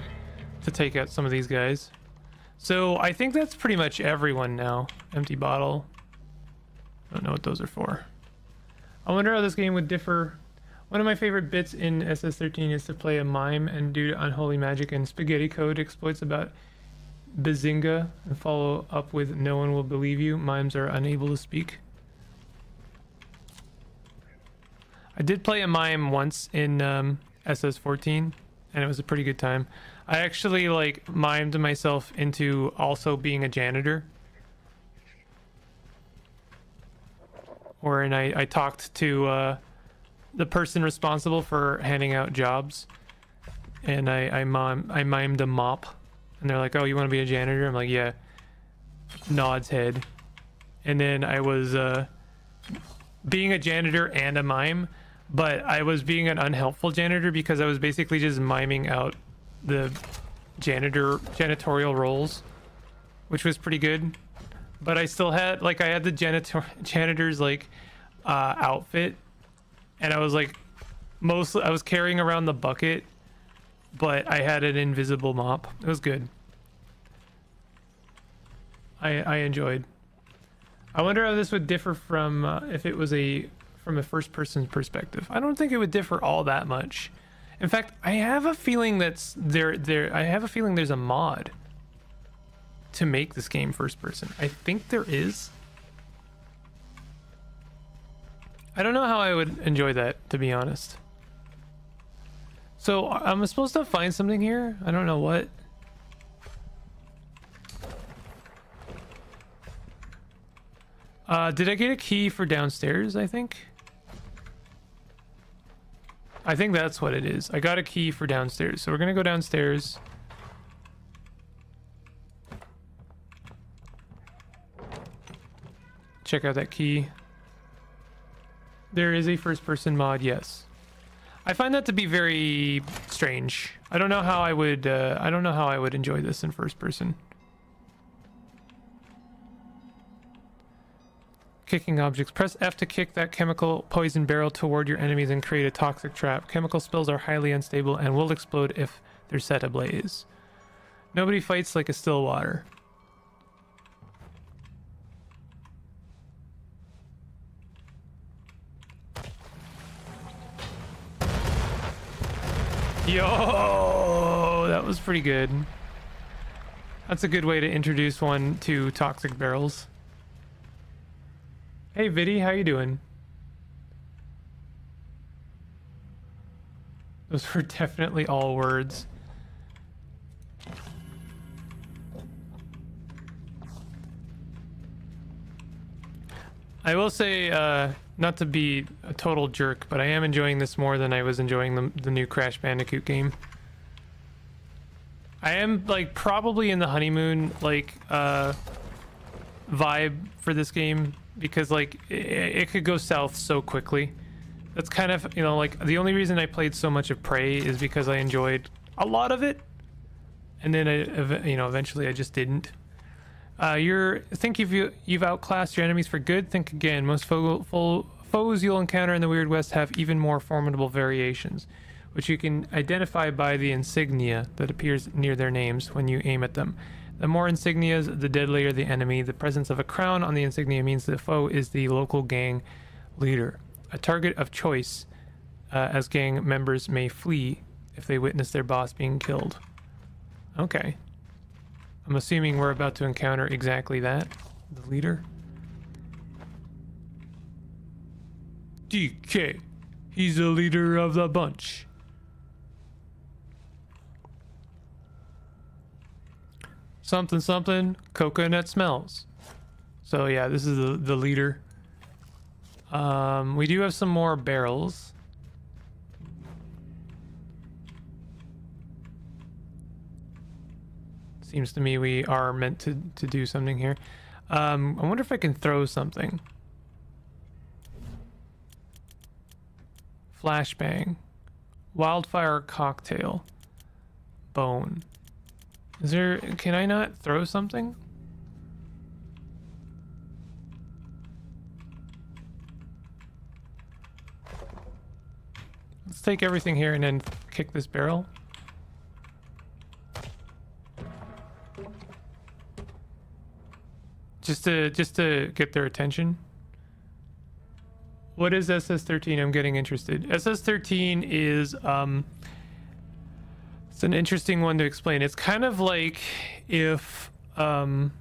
to take out some of these guys. So I think that's pretty much everyone now. Empty bottle. Don't know what those are for. I wonder how this game would differ. One of my favorite bits in SS13 is to play a mime and do unholy magic and spaghetti code exploits about Bazinga and follow up with no one will believe you. Mimes are unable to speak. I did play a mime once in um, SS14 and it was a pretty good time. I actually like mimed myself into also being a janitor. Wherein I, I talked to uh, the person responsible for handing out jobs. And I, I, I mimed a mop. And they're like, oh, you want to be a janitor? I'm like, yeah. Nods head. And then I was uh, being a janitor and a mime. But I was being an unhelpful janitor because I was basically just miming out the janitor janitorial roles, which was pretty good. But I still had like I had the janitor janitor's like uh, outfit, and I was like mostly I was carrying around the bucket, but I had an invisible mop. It was good. I I enjoyed. I wonder how this would differ from uh, if it was a from a first person perspective. I don't think it would differ all that much. In fact, I have a feeling that's there there I have a feeling there's a mod to make this game first person. I think there is. I don't know how I would enjoy that to be honest. So I'm supposed to find something here. I don't know what. Uh, did I get a key for downstairs, I think? I think that's what it is. I got a key for downstairs. So we're going to go downstairs. Check out that key. There is a first person mod, yes. I find that to be very strange. I don't know how I would uh, I don't know how I would enjoy this in first person. Kicking objects. Press F to kick that chemical poison barrel toward your enemies and create a toxic trap. Chemical spills are highly unstable and will explode if they're set ablaze. Nobody fights like a Stillwater. Yo, that was pretty good. That's a good way to introduce one to toxic barrels. Hey Viddy, how you doing? Those were definitely all words. I will say, uh, not to be a total jerk, but I am enjoying this more than I was enjoying the, the new Crash Bandicoot game. I am, like, probably in the honeymoon, like, uh, vibe for this game because like it, it, could go south so quickly. That's kind of you know like the only reason I played so much of Prey is because I enjoyed a lot of it, and then I you know eventually I just didn't. Uh, you're think you've you've outclassed your enemies for good. Think again. Most fo fo foes you'll encounter in the Weird West have even more formidable variations, which you can identify by the insignia that appears near their names when you aim at them. The more insignias, the deadlier the enemy. The presence of a crown on the insignia means the foe is the local gang leader, a target of choice, uh, as gang members may flee if they witness their boss being killed. Okay. I'm assuming we're about to encounter exactly that. The leader. DK. He's the leader of the bunch. something something coconut smells. So yeah, this is the, the leader. Um, we do have some more barrels. Seems to me we are meant to, to do something here. Um, I wonder if I can throw something. Flashbang. Wildfire cocktail. Bone. Is there... Can I not throw something? Let's take everything here and then kick this barrel. Just to just to get their attention. What is SS13? I'm getting interested. SS13 is um it's an interesting one to explain. It's kind of like if um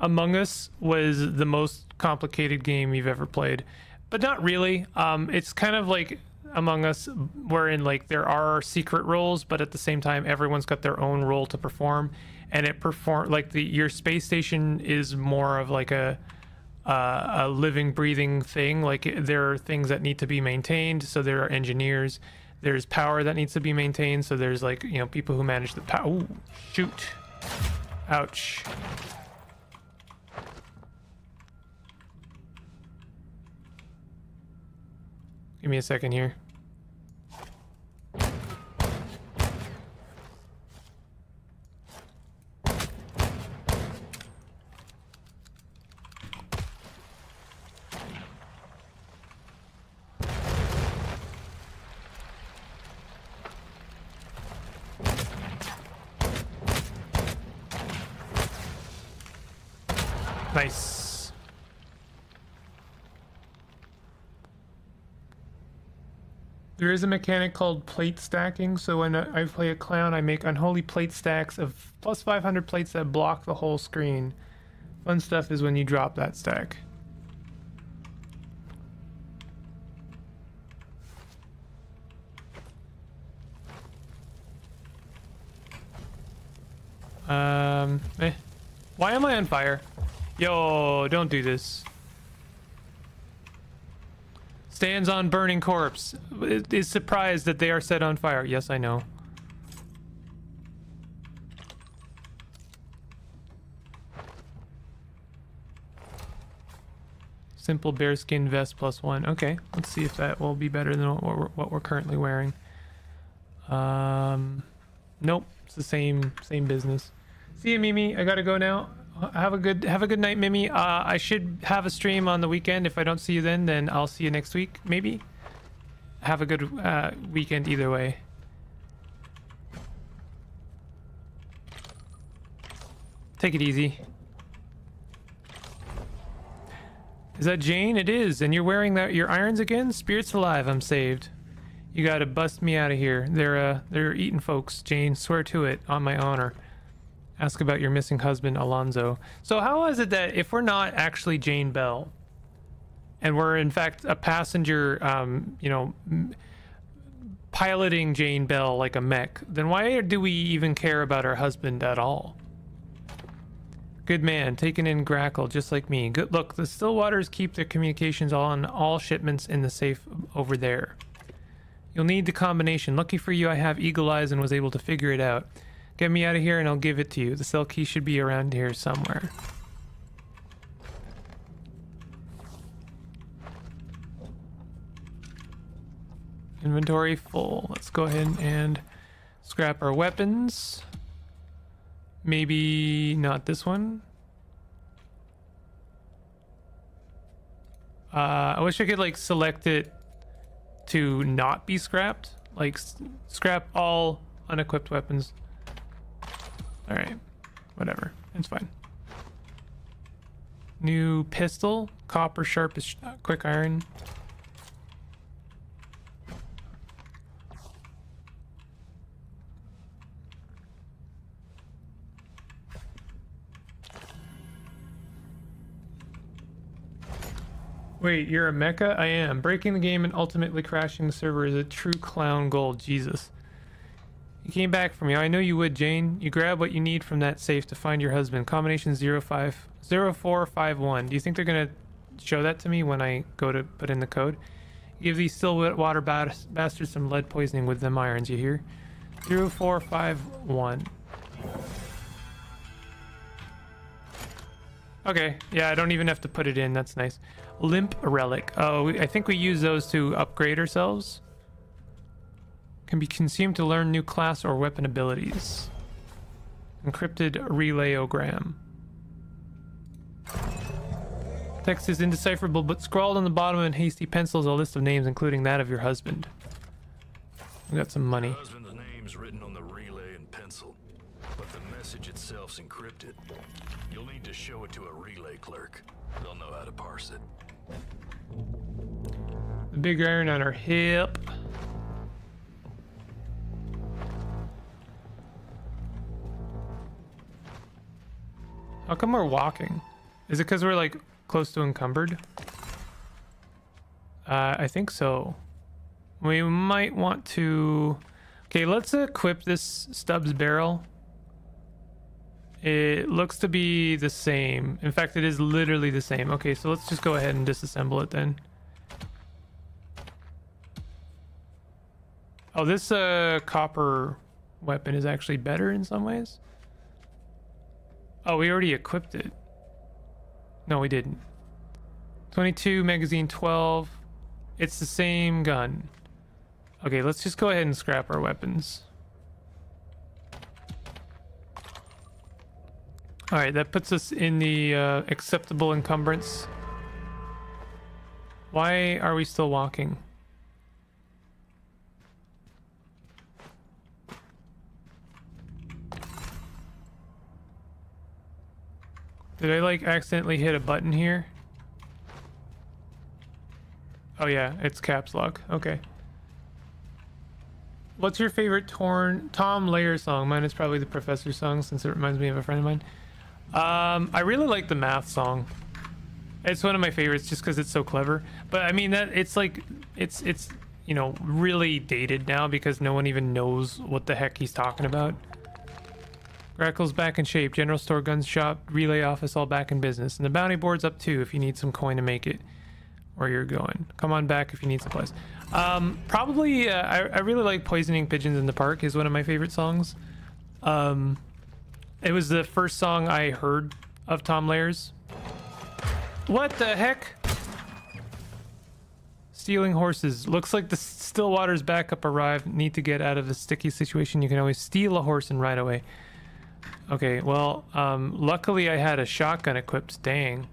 Among Us was the most complicated game you've ever played. But not really. Um it's kind of like among Us, wherein like there are secret roles, but at the same time, everyone's got their own role to perform, and it perform like the your space station is more of like a uh, a living, breathing thing. Like there are things that need to be maintained, so there are engineers. There's power that needs to be maintained, so there's like you know people who manage the power. Shoot! Ouch! Give me a second here. Nice. There is a mechanic called plate stacking, so when I play a clown, I make unholy plate stacks of plus 500 plates that block the whole screen. Fun stuff is when you drop that stack. Um, eh. Why am I on fire? Yo, don't do this. Stands on burning corpse. Is surprised that they are set on fire. Yes, I know. Simple bearskin vest plus one. Okay, let's see if that will be better than what we're, what we're currently wearing. Um, nope, it's the same same business. See you, Mimi. I gotta go now. Have a good have a good night, Mimi. Uh, I should have a stream on the weekend. If I don't see you then, then I'll see you next week, maybe. Have a good uh, weekend either way. Take it easy. Is that Jane? It is. And you're wearing that your irons again? Spirits alive. I'm saved. You gotta bust me out of here. They're uh they're eating folks, Jane. Swear to it on my honor. Ask about your missing husband, Alonzo. So how is it that if we're not actually Jane Bell, and we're in fact a passenger, um, you know, piloting Jane Bell like a mech, then why do we even care about her husband at all? Good man, taking in Grackle, just like me. Good look, the Stillwaters keep their communications on all shipments in the safe over there. You'll need the combination. Lucky for you, I have eagle eyes and was able to figure it out. Get me out of here and I'll give it to you. The cell key should be around here somewhere. Inventory full. Let's go ahead and scrap our weapons. Maybe not this one. Uh, I wish I could like select it to not be scrapped. Like scrap all unequipped weapons. Alright. Whatever. It's fine. New pistol. Copper sharpest uh, quick iron. Wait, you're a mecha? I am. Breaking the game and ultimately crashing the server is a true clown goal. Jesus. You came back from me. I know you would, Jane. You grab what you need from that safe to find your husband. Combination zero five zero four five one. Do you think they're going to show that to me when I go to put in the code? Give these Stillwater water bastards some lead poisoning with them irons, you hear? 0451. Okay, yeah, I don't even have to put it in. That's nice. Limp relic. Oh, I think we use those to upgrade ourselves. Can be consumed to learn new class or weapon abilities. Encrypted relayogram. Text is indecipherable, but scrawled on the bottom in hasty pencil is a list of names, including that of your husband. We got some money. Husband's name's written on the relay in pencil, but the message itself's encrypted. You'll need to show it to a relay clerk. They'll know how to parse it. The big iron on her hip. How come we're walking? Is it because we're like close to encumbered? Uh, I think so. We might want to... Okay, let's equip this Stubbs barrel. It looks to be the same. In fact, it is literally the same. Okay, so let's just go ahead and disassemble it then. Oh, this uh, copper weapon is actually better in some ways. Oh, we already equipped it. No, we didn't. 22, magazine 12. It's the same gun. Okay, let's just go ahead and scrap our weapons. Alright, that puts us in the uh, acceptable encumbrance. Why are we still walking? Did I like accidentally hit a button here? Oh yeah, it's caps lock. Okay. What's your favorite torn Tom Lehrer song? Mine is probably the Professor song since it reminds me of a friend of mine. Um, I really like the math song. It's one of my favorites just because it's so clever. But I mean that it's like it's it's you know really dated now because no one even knows what the heck he's talking about. Grackle's back in shape. General store, gun shop, relay office, all back in business. And the bounty board's up too if you need some coin to make it where you're going. Come on back if you need supplies. Um, probably, uh, I, I really like Poisoning Pigeons in the Park is one of my favorite songs. Um, it was the first song I heard of Tom Lehrer's. What the heck? Stealing horses. Looks like the Stillwater's backup arrived. Need to get out of a sticky situation. You can always steal a horse and ride away. Okay, well, um, luckily I had a shotgun equipped. Dang.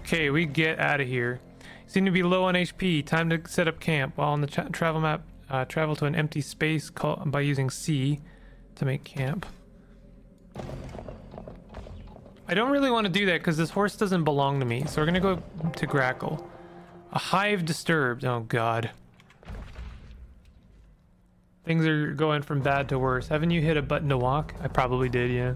Okay, we get out of here. Seem to be low on HP. Time to set up camp. While on the tra travel map, uh, travel to an empty space by using C to make camp. I don't really want to do that because this horse doesn't belong to me. So we're going to go to Grackle. A hive disturbed. Oh, God. Things are going from bad to worse. Haven't you hit a button to walk? I probably did, yeah.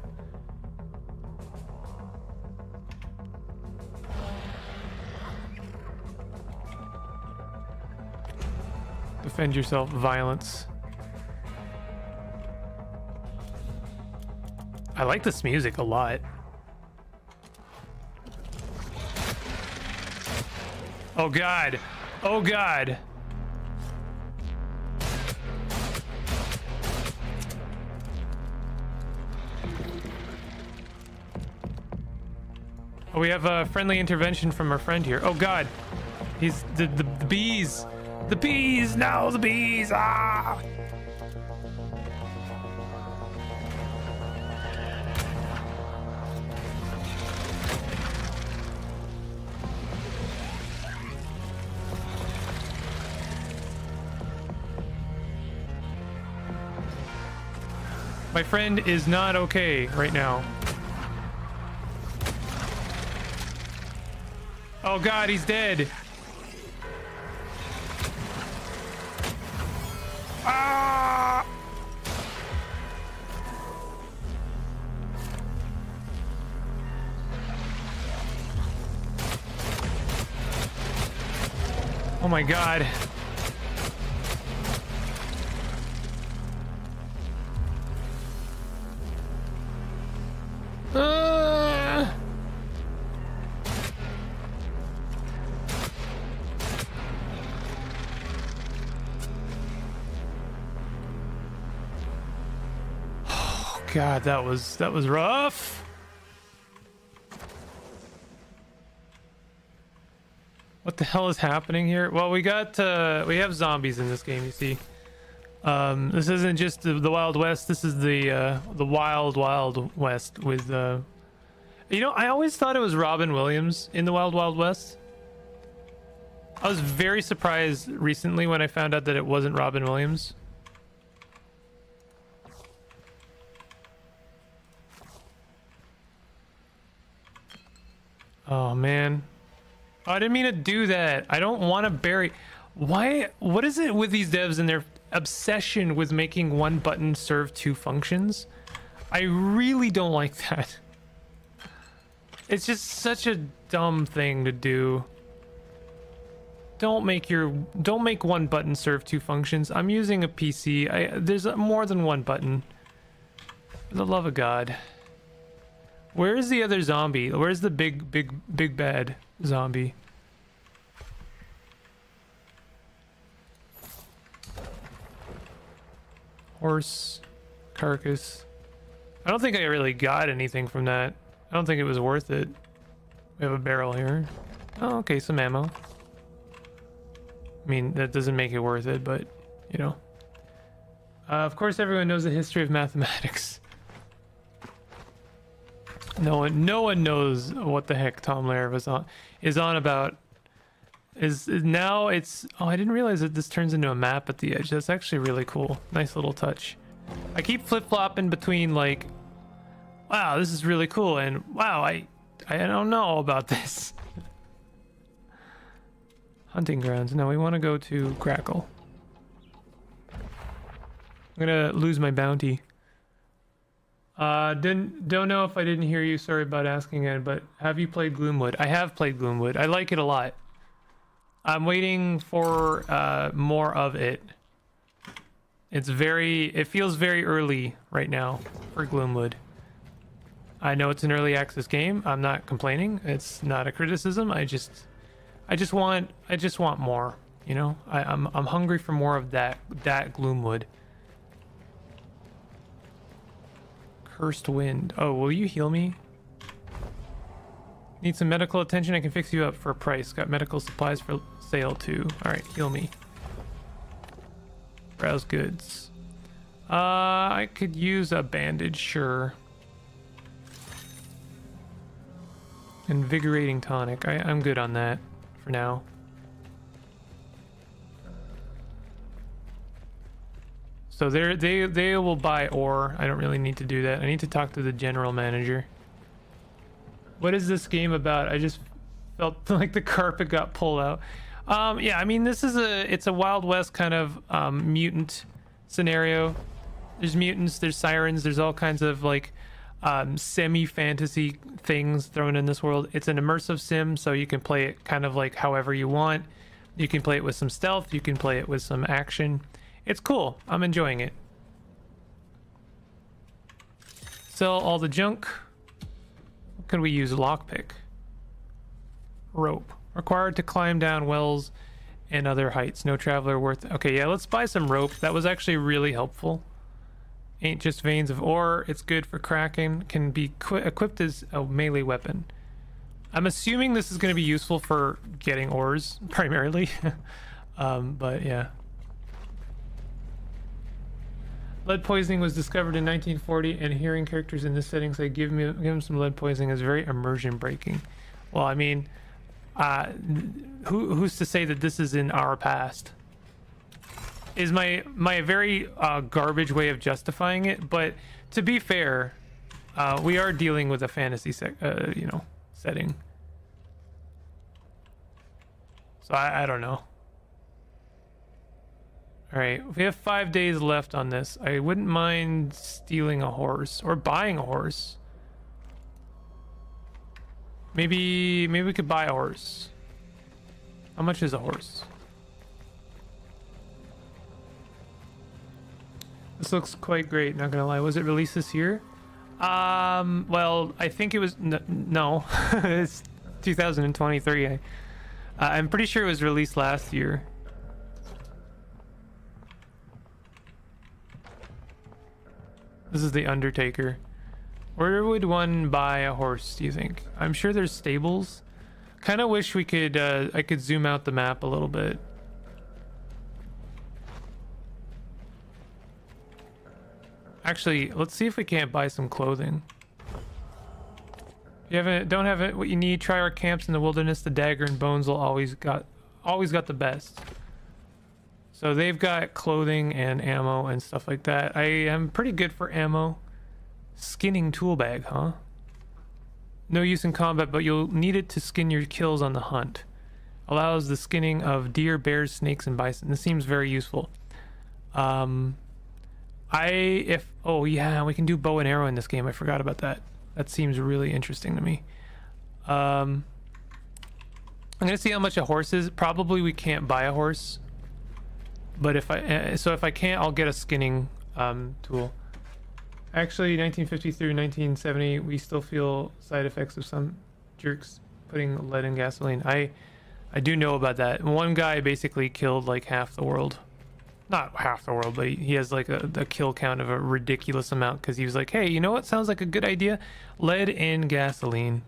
Defend yourself, violence. I like this music a lot. Oh god. Oh god. Oh, we have a friendly intervention from our friend here. Oh god. He's the, the, the bees. The bees! Now the bees! Ah! My friend is not okay right now. Oh god, he's dead. Ah! Oh my god. God, that was that was rough. What the hell is happening here? Well, we got uh, we have zombies in this game. You see, um, this isn't just the, the Wild West. This is the uh, the Wild Wild West with. Uh, you know, I always thought it was Robin Williams in the Wild Wild West. I was very surprised recently when I found out that it wasn't Robin Williams. Oh man. Oh, I didn't mean to do that. I don't want to bury. Why? What is it with these devs and their obsession with making one button serve two functions? I really don't like that. It's just such a dumb thing to do. Don't make your don't make one button serve two functions. I'm using a PC. I, there's more than one button. For the love of God. Where is the other zombie? Where's the big, big, big bad zombie? Horse carcass. I don't think I really got anything from that. I don't think it was worth it. We have a barrel here. Oh, okay, some ammo. I mean, that doesn't make it worth it, but, you know. Uh, of course, everyone knows the history of mathematics. No one, no one knows what the heck Tom Lehrer was on is on about. Is now it's oh I didn't realize that this turns into a map at the edge. That's actually really cool. Nice little touch. I keep flip flopping between like, wow, this is really cool, and wow, I I don't know about this. Hunting grounds. No, we want to go to Grackle. I'm gonna lose my bounty. Uh, didn't don't know if I didn't hear you. Sorry about asking it, but have you played Gloomwood? I have played Gloomwood. I like it a lot. I'm waiting for uh, more of it. It's very. It feels very early right now for Gloomwood. I know it's an early access game. I'm not complaining. It's not a criticism. I just, I just want, I just want more. You know, I, I'm I'm hungry for more of that that Gloomwood. Cursed wind. Oh, will you heal me? Need some medical attention? I can fix you up for a price. Got medical supplies for sale too. Alright, heal me. Browse goods. Uh, I could use a bandage, sure. Invigorating tonic. I, I'm good on that for now. So they they they will buy ore. I don't really need to do that. I need to talk to the general manager. What is this game about? I just felt like the carpet got pulled out. Um, yeah, I mean this is a it's a Wild West kind of um, mutant scenario. There's mutants, there's sirens, there's all kinds of like um, semi-fantasy things thrown in this world. It's an immersive sim, so you can play it kind of like however you want. You can play it with some stealth. You can play it with some action. It's cool. I'm enjoying it. Sell all the junk. What can we use? Lockpick. Rope. Required to climb down wells and other heights. No traveler worth... Okay, yeah, let's buy some rope. That was actually really helpful. Ain't just veins of ore. It's good for cracking. Can be equipped as a melee weapon. I'm assuming this is going to be useful for getting ores, primarily. um, but yeah. Lead poisoning was discovered in 1940, and hearing characters in this setting say, "Give me, give him some lead poisoning," is very immersion breaking. Well, I mean, uh, who who's to say that this is in our past? Is my my very uh, garbage way of justifying it, but to be fair, uh, we are dealing with a fantasy, uh, you know, setting. So I, I don't know. Alright, we have five days left on this. I wouldn't mind stealing a horse or buying a horse. Maybe, maybe we could buy a horse. How much is a horse? This looks quite great, not gonna lie. Was it released this year? Um, well, I think it was, no, it's 2023. I, uh, I'm pretty sure it was released last year. This is the Undertaker. Where would one buy a horse, do you think? I'm sure there's stables. Kind of wish we could, uh, I could zoom out the map a little bit. Actually, let's see if we can't buy some clothing. If you haven't, don't have it, what you need, try our camps in the wilderness. The dagger and bones will always got, always got the best. So they've got clothing and ammo and stuff like that. I am pretty good for ammo. Skinning tool bag, huh? No use in combat, but you'll need it to skin your kills on the hunt. Allows the skinning of deer, bears, snakes, and bison. This seems very useful. Um, I if oh yeah, we can do bow and arrow in this game. I forgot about that. That seems really interesting to me. Um, I'm gonna see how much a horse is. Probably we can't buy a horse, but if I uh, so if I can't, I'll get a skinning um, tool. Actually, 1950 through 1970, we still feel side effects of some jerks putting lead in gasoline. I I do know about that. One guy basically killed like half the world. Not half the world, but he has like a, a kill count of a ridiculous amount because he was like, hey, you know what sounds like a good idea? Lead in gasoline.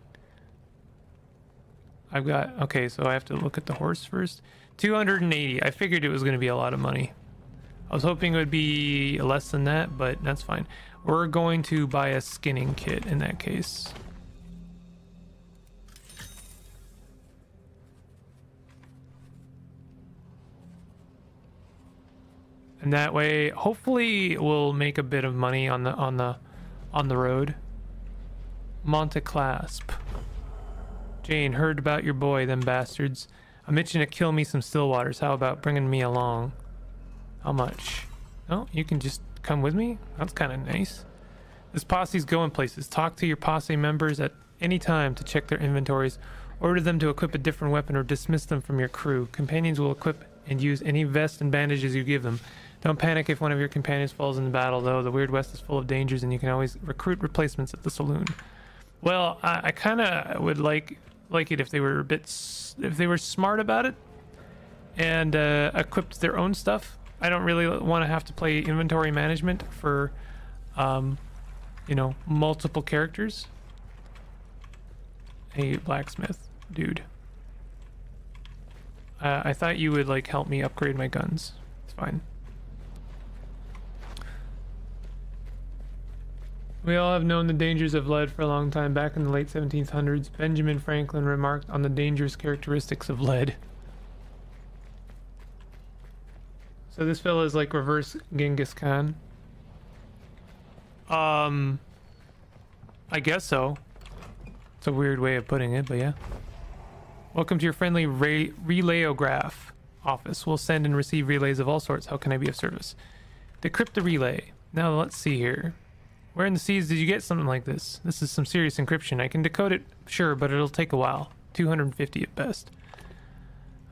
I've got, okay, so I have to look at the horse first. 280. I figured it was going to be a lot of money. I was hoping it would be less than that, but that's fine. We're going to buy a skinning kit in that case. And that way, hopefully we'll make a bit of money on the on the on the road. Monteclasp. Jane, heard about your boy, them bastards. I'm itching to kill me some Stillwaters. How about bringing me along? How much? Oh, you can just come with me? That's kind of nice. This posse's going places. Talk to your posse members at any time to check their inventories. Order them to equip a different weapon or dismiss them from your crew. Companions will equip and use any vest and bandages you give them. Don't panic if one of your companions falls in the battle, though. The Weird West is full of dangers, and you can always recruit replacements at the saloon. Well, I, I kind of would like like it if they were a bit if they were smart about it and uh, equipped their own stuff. I don't really want to have to play inventory management for, um, you know, multiple characters. Hey, blacksmith, dude. Uh, I thought you would like help me upgrade my guns. It's fine. We all have known the dangers of lead for a long time. Back in the late 1700s, Benjamin Franklin remarked on the dangerous characteristics of lead. So this fella is like reverse Genghis Khan. Um, I guess so. It's a weird way of putting it, but yeah. Welcome to your friendly re relayograph office. We'll send and receive relays of all sorts. How can I be of service? Decrypt the relay. Now let's see here. Where in the seas did you get something like this? This is some serious encryption. I can decode it, sure, but it'll take a while. 250 at best.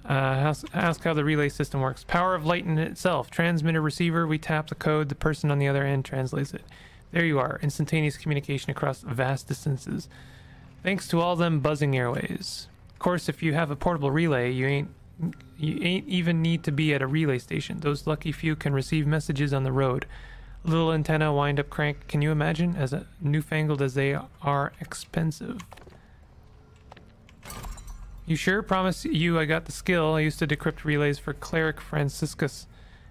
Uh, ask, ask how the relay system works. Power of light in itself. Transmitter, receiver, we tap the code, the person on the other end translates it. There you are, instantaneous communication across vast distances. Thanks to all them buzzing airways. Of course, if you have a portable relay, you ain't you ain't even need to be at a relay station. Those lucky few can receive messages on the road. Little antenna, wind up crank. Can you imagine? As newfangled as they are expensive. You sure? Promise you I got the skill. I used to decrypt relays for Cleric Franciscus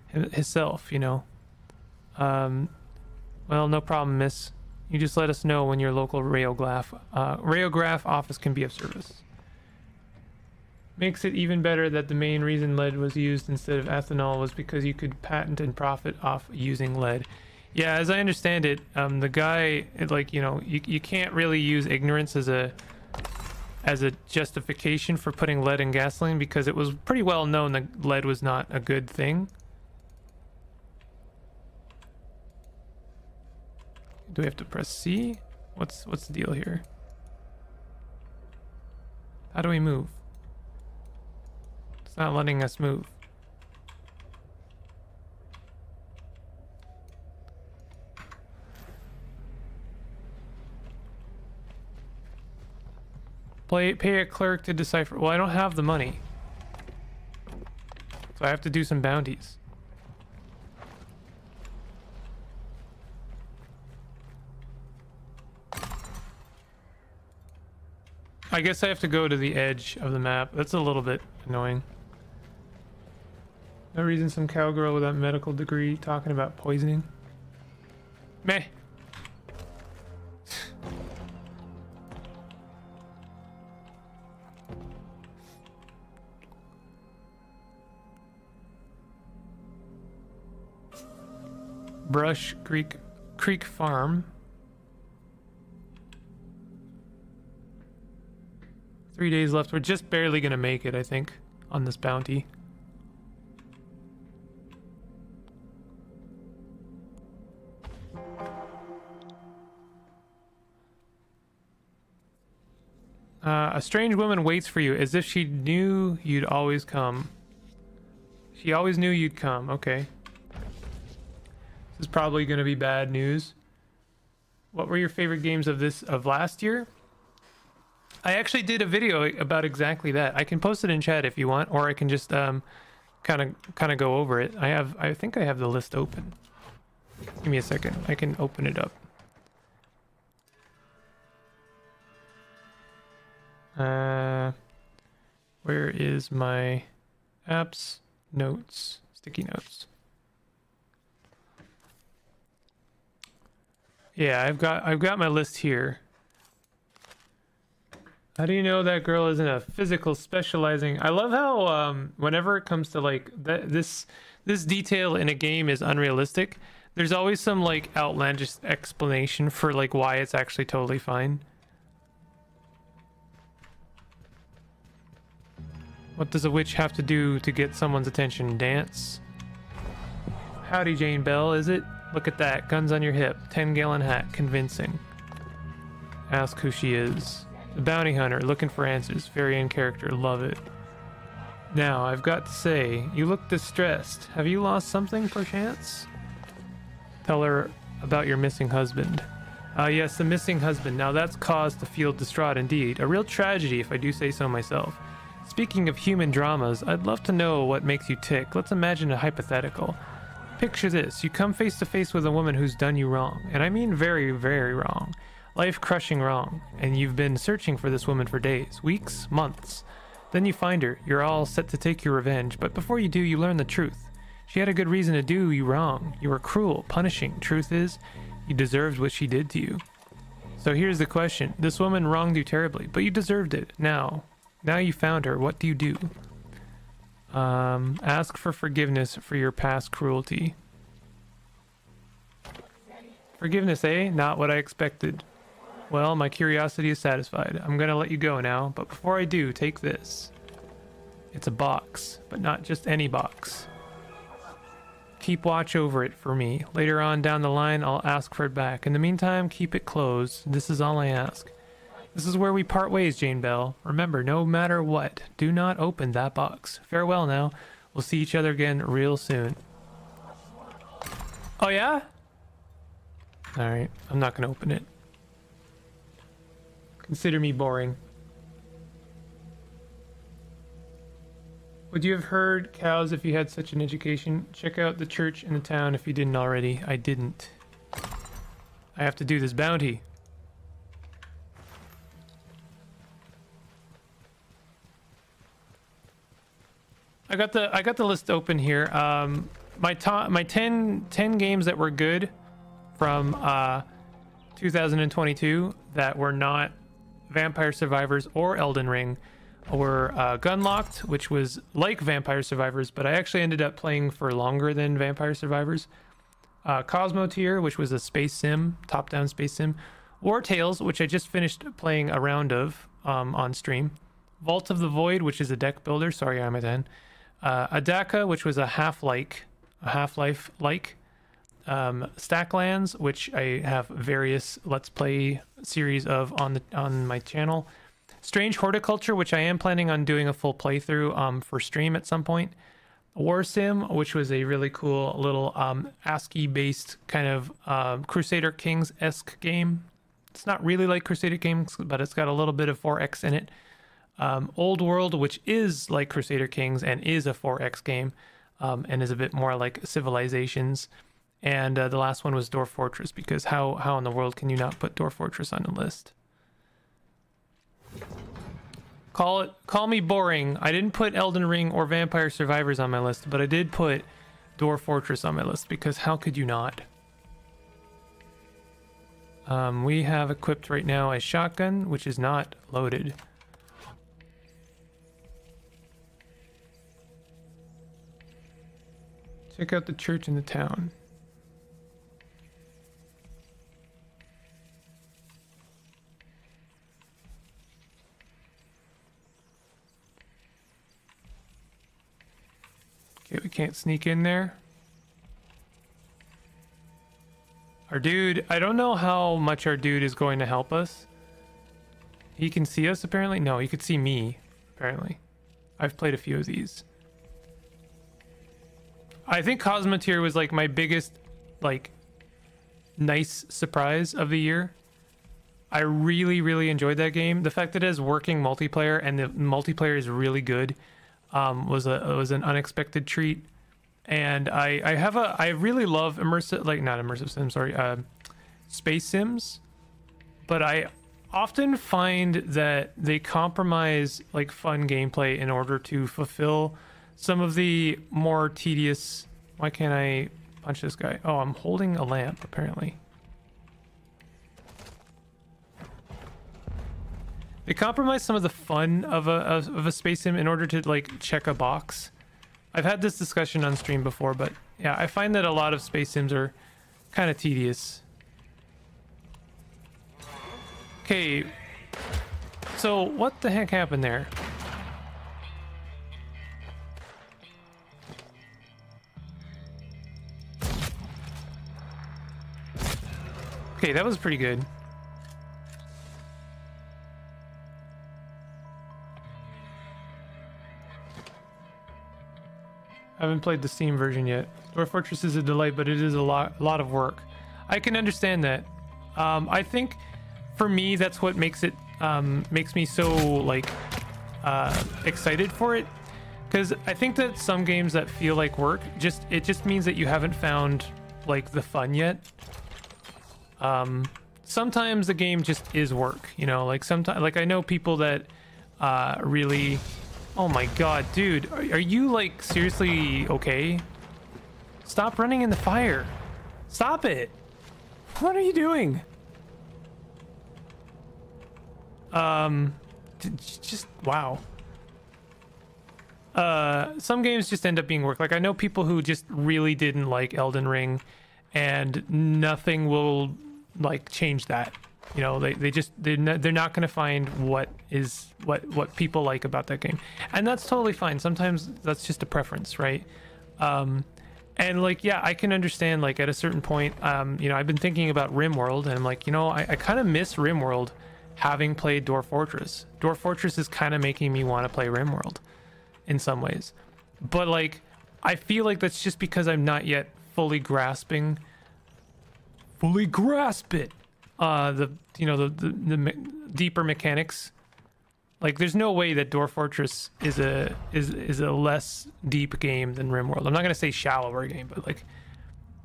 himself, you know. Um, well, no problem, miss. You just let us know when your local radiograph, uh, office can be of service. Makes it even better that the main reason lead was used instead of ethanol was because you could patent and profit off using lead. Yeah, as I understand it, um, the guy, it, like, you know, you, you can't really use ignorance as a as a justification for putting lead in gasoline because it was pretty well known that lead was not a good thing. Do we have to press C? What's what's the deal here? How do we move? It's not letting us move. Play, pay a clerk to decipher. Well, I don't have the money. So I have to do some bounties. I guess I have to go to the edge of the map. That's a little bit annoying. No reason some cowgirl without medical degree talking about poisoning. Meh. Brush Creek Creek Farm. Three days left. We're just barely gonna make it, I think, on this bounty. Uh, a strange woman waits for you as if she knew you'd always come. She always knew you'd come. Okay. This is probably going to be bad news. What were your favorite games of this of last year? I actually did a video about exactly that. I can post it in chat if you want, or I can just um, kind of kind of go over it. I have I think I have the list open. Give me a second. I can open it up. Uh, where is my apps, notes, sticky notes? Yeah, I've got I've got my list here. How do you know that girl isn't a physical specializing? I love how um, whenever it comes to like th- this this detail in a game is unrealistic. There's always some like outlandish explanation for like why it's actually totally fine. What does a witch have to do to get someone's attention? Dance? Howdy, Jane Bell, is it? Look at that. Guns on your hip. 10 gallon hat. Convincing. Ask who she is. The bounty hunter, looking for answers. Very in character. Love it. Now, I've got to say, you look distressed. Have you lost something, perchance? Tell her about your missing husband. Ah, uh, yes, the missing husband. Now that's cause to feel distraught indeed. A real tragedy, if I do say so myself. Speaking of human dramas, I'd love to know what makes you tick. Let's imagine a hypothetical. Picture this you come face to face with a woman who's done you wrong, and I mean very, very wrong. Life crushing wrong, and you've been searching for this woman for days, weeks, months. Then you find her, you're all set to take your revenge, but before you do, you learn the truth. She had a good reason to do you wrong. You were cruel, punishing. Truth is, you deserved what she did to you. So here's the question this woman wronged you terribly, but you deserved it. Now, now you found her. What do you do? Um, ask for forgiveness for your past cruelty. Forgiveness, eh? Not what I expected. Well, my curiosity is satisfied. I'm gonna let you go now, but before I do, take this. It's a box, but not just any box. Keep watch over it for me. Later on down the line, I'll ask for it back. In the meantime, keep it closed. This is all I ask. This is where we part ways, Jane Bell. Remember, no matter what, do not open that box. Farewell now. We'll see each other again real soon. Oh, yeah? Alright, I'm not to open it. Consider me boring. Would you have heard cows if you had such an education? Check out the church in the town if you didn't already. I didn't. I have to do this bounty. I got the I got the list open here. Um, my top my 10, 10 games that were good from uh, 2022 that were not Vampire Survivors or Elden Ring were uh, Gunlocked, which was like Vampire Survivors, but I actually ended up playing for longer than Vampire Survivors. Uh, Cosmoteer, which was a space sim, top-down space sim. Wartales, which I just finished playing a round of um, on stream. Vault of the Void, which is a deck builder. Sorry, I'm a 10 uh, Adaka, which was a half-like, a Half-Life like. Um, Stacklands, which I have various Let's Play series of on the on my channel. Strange Horticulture, which I am planning on doing a full playthrough um, for stream at some point. Warsim, which was a really cool little um, ASCII-based kind of um, Crusader Kings-esque game. It's not really like Crusader Kings, but it's got a little bit of 4X in it um, Old World, which is like Crusader Kings and is a 4X game um, and is a bit more like Civilizations. And uh, the last one was Dwarf Fortress because how how in the world can you not put Dwarf Fortress on the list? Call it call me boring. I didn't put Elden Ring or Vampire Survivors on my list, but I did put Dwarf Fortress on my list because how could you not? Um, we have equipped right now a shotgun, which is not loaded. Check out the church in the town. Okay, we can't sneak in there. Our dude, I don't know how much our dude is going to help us. He can see us apparently? No, he could see me, apparently. I've played a few of these. I think Cosmoteer was like my biggest, like, nice surprise of the year. I really, really enjoyed that game. The fact that it has working multiplayer and the multiplayer is really good um, was a was an unexpected treat. And I I have a I really love immersive like not immersive sims sorry uh, space sims, but I often find that they compromise like fun gameplay in order to fulfill some of the more tedious. Why can't I punch this guy? Oh, I'm holding a lamp apparently. They compromise some of the fun of a of a space sim in order to like check a box. I've had this discussion on stream before, but yeah, I find that a lot of space sims are kind of tedious. Okay, so what the heck happened there? Okay, that was pretty good. I haven't played the Steam version yet. Dwarf Fortress is a delight, but it is a lot, a lot of work. I can understand that. Um, I think for me, that's what makes it um, makes me so like uh, excited for it. Because I think that some games that feel like work, just it just means that you haven't found like the fun yet. Um, sometimes the game just is work, you know. Like sometimes, like I know people that uh, really Oh my god, dude. Are, are, you, like, seriously okay? Stop running in the fire. Stop it. What are you doing? Um, just, wow. Uh, some games just end up being work. Like, I know people who just really didn't like Elden Ring, and nothing will, like, change that. You know they, they just they're not, they're not going to find what is what what people like about that game. And that's totally fine. Sometimes that's just a preference right? Um and like yeah i can understand like at a certain point um you know i've been thinking about rimworld and i'm like you know i, I kind of miss rimworld having played dwarf fortress. Dwarf fortress is kind of making me want to play rimworld in some ways. But like i feel like that's just because i'm not yet fully grasping fully grasp it uh, the you know the, the, the me deeper mechanics. Like, there's no way that Dwarf Fortress is a is is a less deep game than RimWorld. I'm not gonna say shallower game, but like,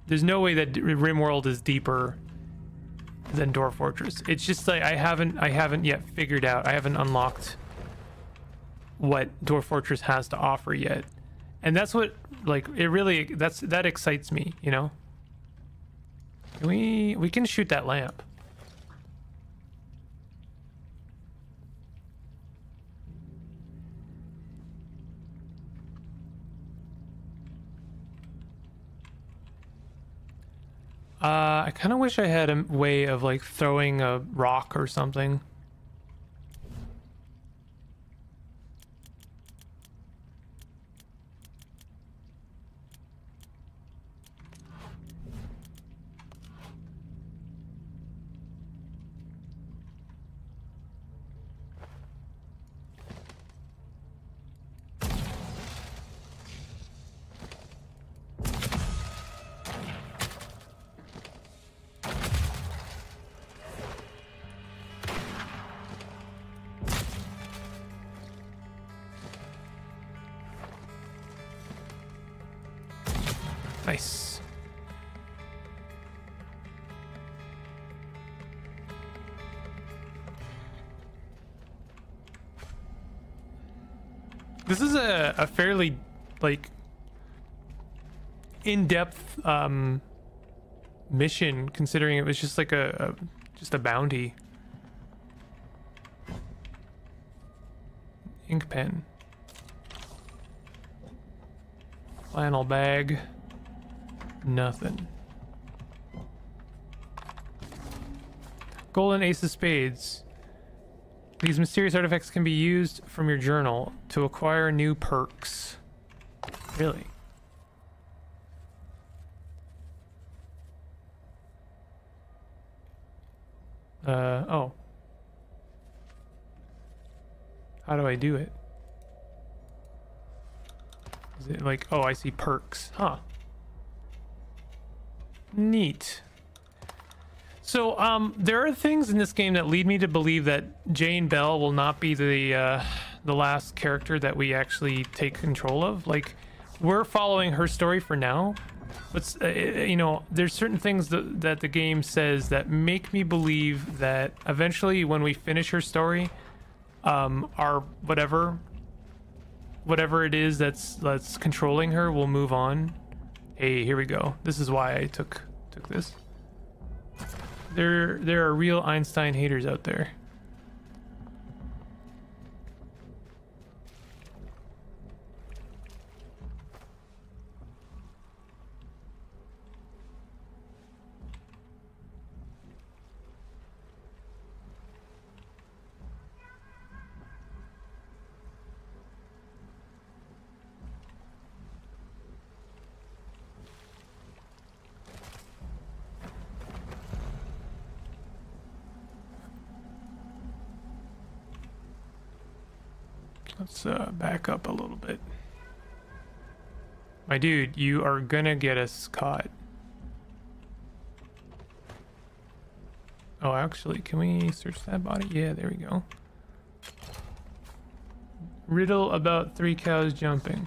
there's no way that RimWorld is deeper than Dwarf Fortress. It's just like I haven't I haven't yet figured out. I haven't unlocked what Dwarf Fortress has to offer yet, and that's what like it really that's that excites me. You know. We we can shoot that lamp. Uh, I kind of wish I had a way of like throwing a rock or something. A, fairly like in-depth um mission considering it was just like a, a just a bounty. Ink pen. Flannel bag. Nothing. Golden Ace of Spades. These mysterious artifacts can be used from your journal to acquire new perks. Really? Uh, oh. How do I do it? Is it like, oh, I see perks. Huh. Neat. So, um, there are things in this game that lead me to believe that Jane Bell will not be the, uh, the last character that we actually take control of. Like, we're following her story for now, but, uh, you know, there's certain things that, that the game says that make me believe that eventually when we finish her story, um, our whatever, whatever it is that's, that's controlling her will move on. Hey, here we go. This is why I took, took this. There, there are real Einstein haters out there. Let's uh, back up a little bit. My dude, you are gonna get us caught. Oh, actually, can we search that body? Yeah, there we go. Riddle about three cows jumping.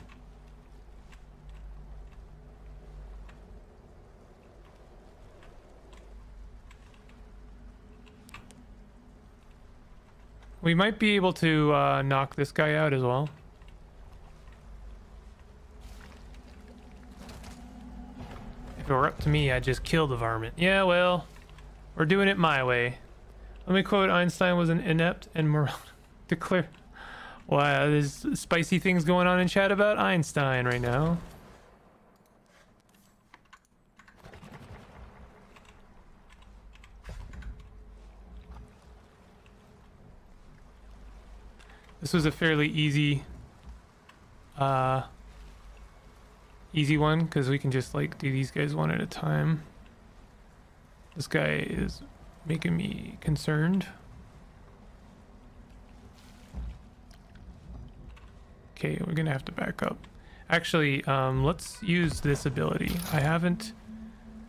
We might be able to uh, knock this guy out as well. If it were up to me, I'd just kill the varmint. Yeah, well, we're doing it my way. Let me quote Einstein was an inept and moron. Declare. Wow, there's spicy things going on in chat about Einstein right now. This was a fairly easy, uh, easy one because we can just like do these guys one at a time. This guy is making me concerned. Okay, we're gonna have to back up. Actually, um, let's use this ability. I haven't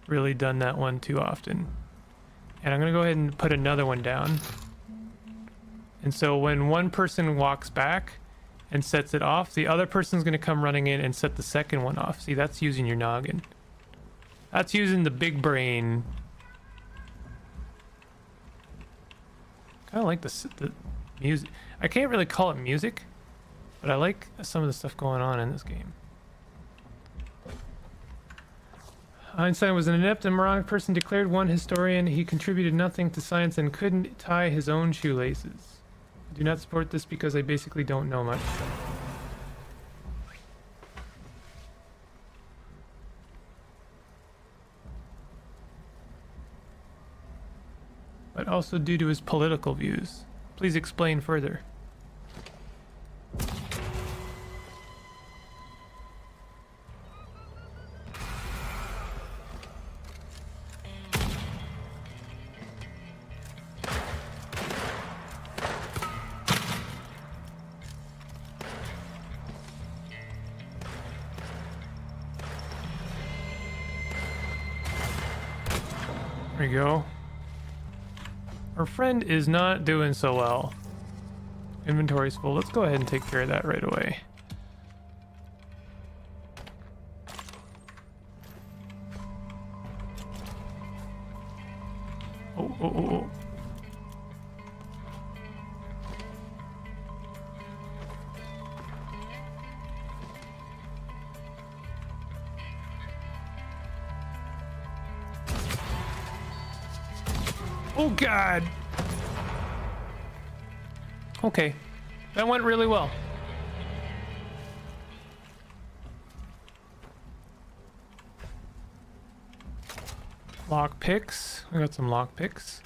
really done that one too often. And I'm gonna go ahead and put another one down. And so when one person walks back and sets it off, the other person's going to come running in and set the second one off. See, that's using your noggin. That's using the big brain. Kind of like the, the music. I can't really call it music, but I like some of the stuff going on in this game. Einstein was an inept and moronic person, declared one historian. He contributed nothing to science and couldn't tie his own shoelaces. Do not support this because I basically don't know much. But also due to his political views. Please explain further. Is not doing so well. Inventory's full. Let's go ahead and take care of that right away. Oh, oh, oh, oh. oh God! Okay. That went really well. Lock picks. We got some lock picks.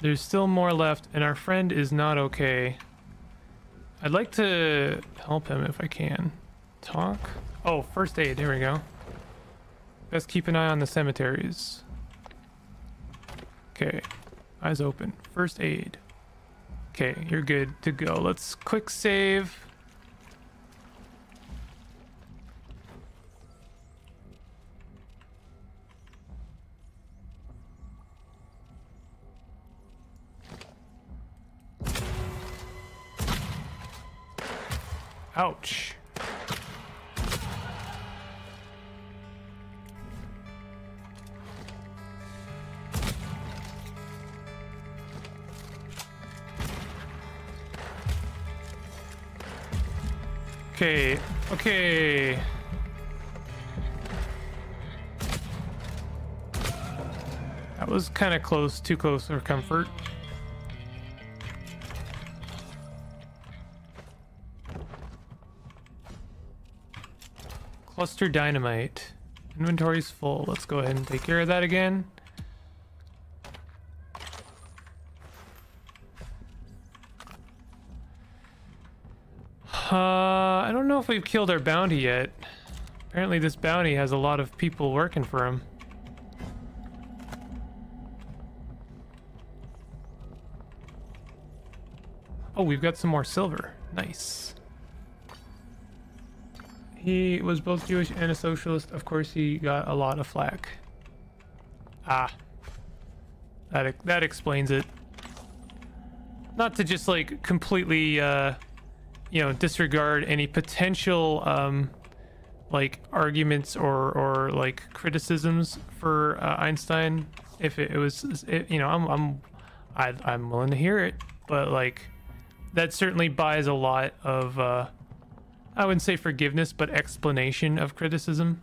There's still more left, and our friend is not okay. I'd like to help him if I can. Talk? Oh, first aid. Here we go. Best keep an eye on the cemeteries. Okay. Eyes open. First aid. Okay, you're good to go. Let's quick save. Ouch. Okay, okay. That was kind of close, too close for comfort. Cluster dynamite. Inventory's full. Let's go ahead and take care of that again. Uh, I don't know if we've killed our bounty yet. Apparently this bounty has a lot of people working for him. Oh, we've got some more silver. Nice. He was both Jewish and a socialist. Of course, he got a lot of flack. Ah. That, that explains it. Not to just, like, completely, uh, you know, disregard any potential, um, like, arguments or, or like, criticisms for uh, Einstein. If it, it was, it, you know, I'm, I'm, I, I'm willing to hear it. But, like, that certainly buys a lot of, uh, I wouldn't say forgiveness, but explanation of criticism.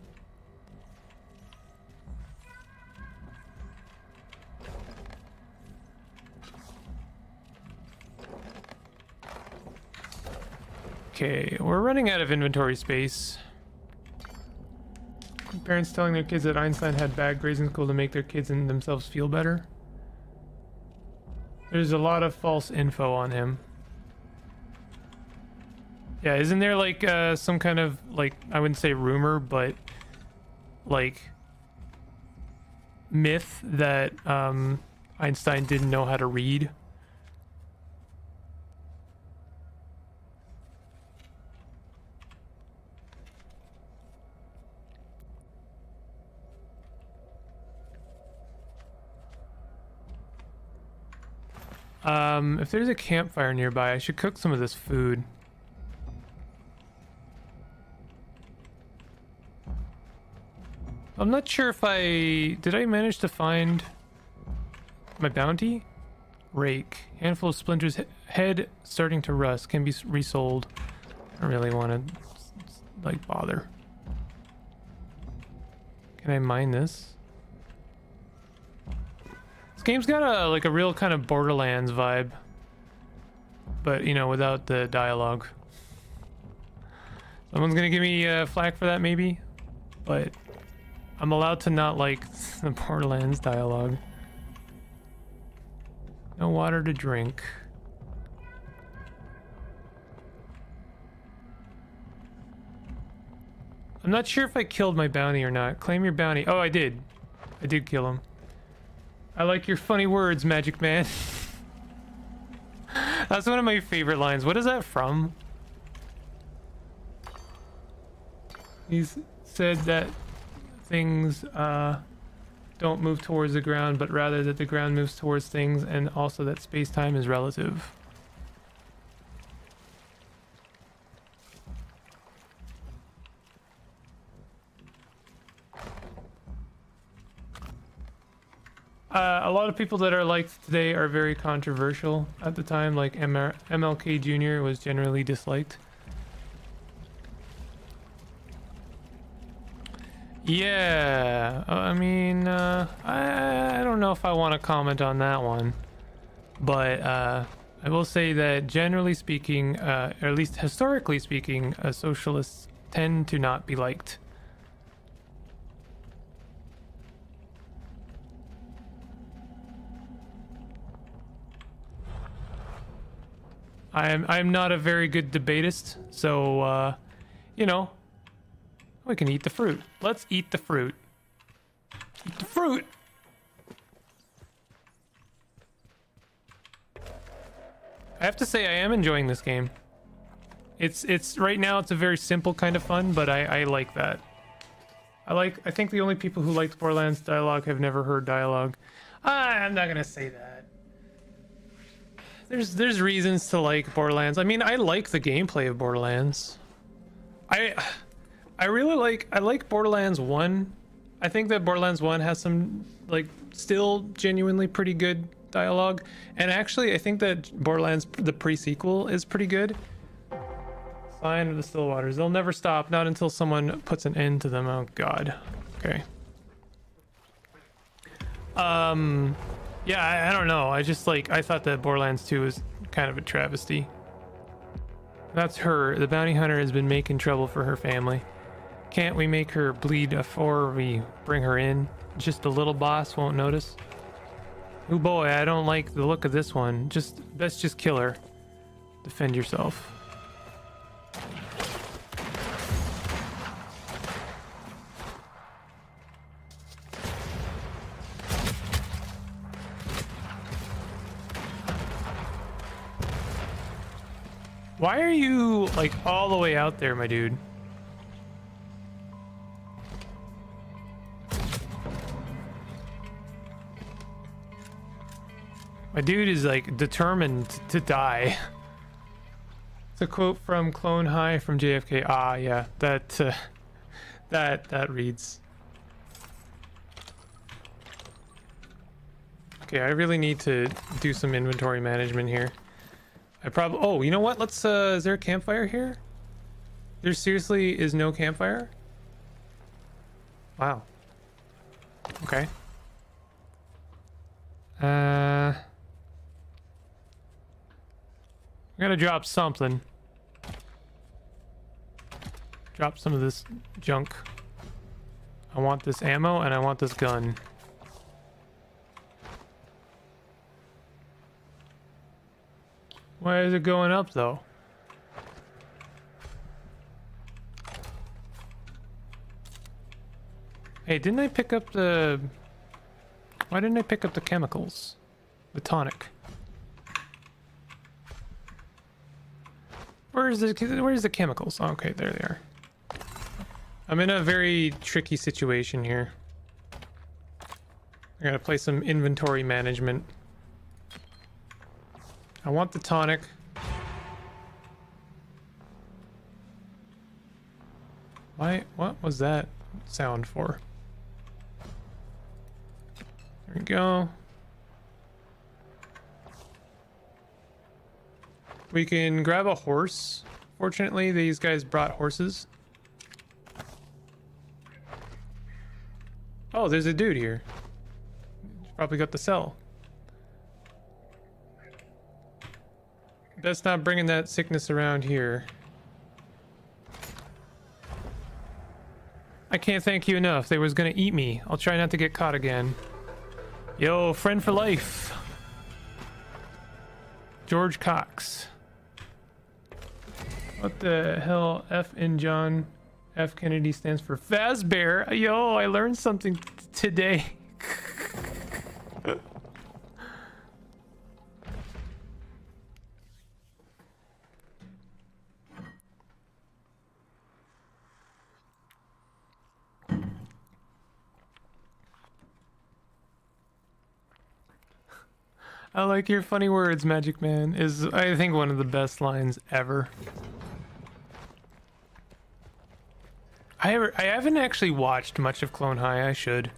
Okay, we're running out of inventory space. Parents telling their kids that Einstein had bad grades in school to make their kids and themselves feel better. There's a lot of false info on him. Yeah, isn't there like uh, some kind of like I wouldn't say rumor, but like myth that um, Einstein didn't know how to read? Um, if there's a campfire nearby, I should cook some of this food. I'm not sure if I... Did I manage to find my bounty? Rake. Handful of splinters. Head starting to rust. Can be resold. I really want to, like, bother. Can I mine this? Game's got a, like, a real kind of Borderlands vibe. But, you know, without the dialogue. Someone's gonna give me uh, flack for that, maybe? But I'm allowed to not like the Borderlands dialogue. No water to drink. I'm not sure if I killed my bounty or not. Claim your bounty. Oh, I did. I did kill him. I like your funny words, Magic Man. That's one of my favorite lines. What is that from? He said that things uh, don't move towards the ground, but rather that the ground moves towards things, and also that space-time is relative. Uh, a lot of people that are liked today are very controversial. At the time, like MLK Jr. was generally disliked. Yeah, I mean, uh, I, I don't know if I want to comment on that one, but uh, I will say that generally speaking, uh, or at least historically speaking, uh, socialists tend to not be liked. I'm I'm not a very good debatist, so uh, you know, we can eat the fruit. Let's eat the fruit. Eat the fruit. I have to say I am enjoying this game. It's it's right now it's a very simple kind of fun, but I I like that. I like I think the only people who liked Borderlands dialogue have never heard dialogue. Ah, I'm not gonna say that. There's there's reasons to like Borderlands. I mean, I like the gameplay of Borderlands. I I really like I like Borderlands 1. I think that Borderlands 1 has some like still genuinely pretty good dialogue. And actually, I think that Borderlands the pre-sequel is pretty good. Sign of the Still Waters. They'll never stop, not until someone puts an end to them. Oh god. Okay. Um yeah, I, I don't know. I just like I thought that Borderlands 2 was kind of a travesty. That's her. The bounty hunter has been making trouble for her family. Can't we make her bleed before we bring her in? Just the little boss won't notice. Oh boy, I don't like the look of this one. Just let's just kill her. Defend yourself. Why are you like all the way out there, my dude? My dude is like determined to die. It's a quote from Clone High from JFK. Ah, yeah, that uh, that that reads. Okay, I really need to do some inventory management here. I probably. Oh, you know what? Let's. Uh, is there a campfire here? There seriously is no campfire. Wow. Okay. Uh. I gotta drop something. Drop some of this junk. I want this ammo and I want this gun. Why is it going up though? Hey, didn't I pick up the... Why didn't I pick up the chemicals? The tonic. Where's the where's the chemicals? Oh, okay, there they are. I'm in a very tricky situation here. I gotta play some inventory management. I want the tonic. Why? What was that sound for? There we go. We can grab a horse. Fortunately, these guys brought horses. Oh, there's a dude here. Probably got the cell. Best not bringing that sickness around here. I can't thank you enough. They was gonna eat me. I'll try not to get caught again. Yo, friend for life. George Cox. What the hell? F in John F Kennedy stands for Fazbear. Yo, I learned something today. I like your funny words, Magic Man, is I think one of the best lines ever. I ever, I haven't actually watched much of Clone High. I should.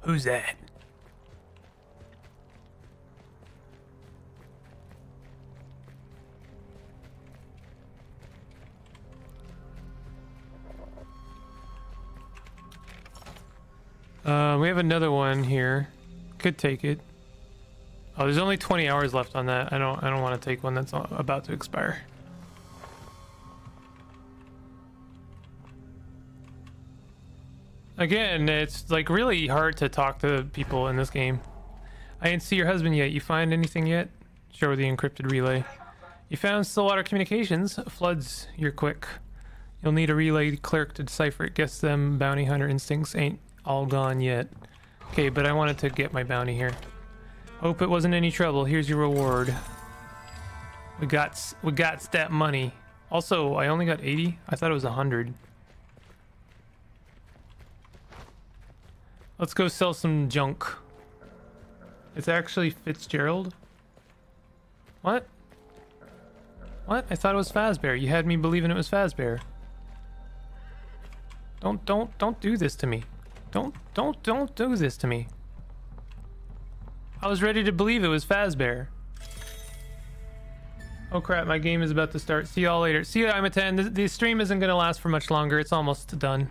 Who's that? Have another one here. Could take it. Oh, there's only 20 hours left on that. I don't. I don't want to take one that's about to expire. Again, it's like really hard to talk to people in this game. I didn't see your husband yet. You find anything yet? Show the encrypted relay. You found Stillwater Communications. Floods, you're quick. You'll need a relay clerk to decipher it. Guess them bounty hunter instincts ain't all gone yet. Okay, but I wanted to get my bounty here. Hope it wasn't any trouble. Here's your reward. We got we got that money. Also, I only got 80. I thought it was 100. Let's go sell some junk. It's actually Fitzgerald. What? What? I thought it was Fazbear. You had me believing it was Fazbear. Don't, don't, don't do this to me. Don't, don't, don't do this to me. I was ready to believe it was Fazbear. Oh crap, my game is about to start. See y'all later. See you, I'm a 10. The, stream isn't going to last for much longer. It's almost done.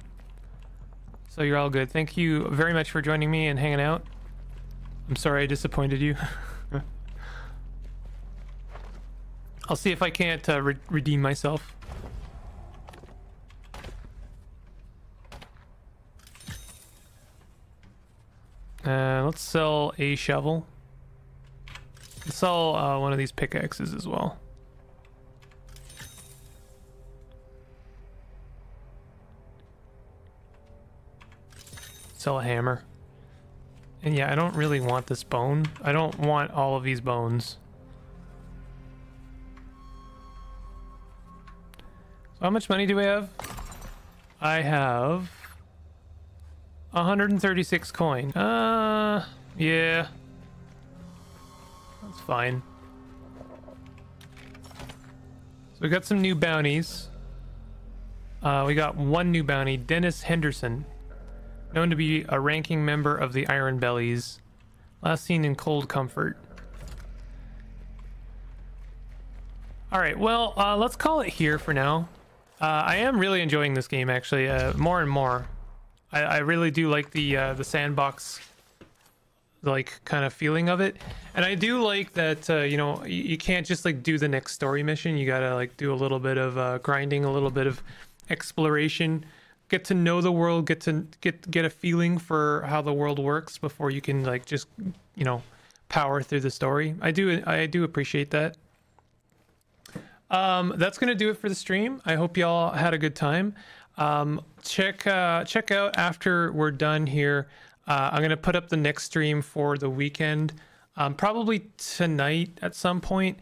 So you're all good. Thank you very much for joining me and hanging out. I'm sorry I disappointed you. I'll see if I can't uh, re redeem myself. Uh, let's sell a shovel. Let's sell uh, one of these pickaxes as well. Sell a hammer. And yeah, I don't really want this bone. I don't want all of these bones. So how much money do we have? I have 136 coin. Uh, yeah. That's fine. So we got some new bounties. Uh, we got one new bounty, Dennis Henderson known to be a ranking member of the Iron Bellies, last seen in Cold Comfort. All right, well, uh, let's call it here for now. Uh, I am really enjoying this game, actually, uh, more and more. I, I, really do like the uh, the sandbox, like kind of feeling of it, and I do like that. Uh, you know, you, you, can't just like do the next story mission. You gotta like do a little bit of uh, grinding, a little bit of exploration get to know the world, get to get get a feeling for how the world works before you can like just you know power through the story. I do I do appreciate that. Um, that's gonna do it for the stream. I hope y'all had a good time. Um, check uh, check out after we're done here. Uh, I'm gonna put up the next stream for the weekend, um, probably tonight at some point.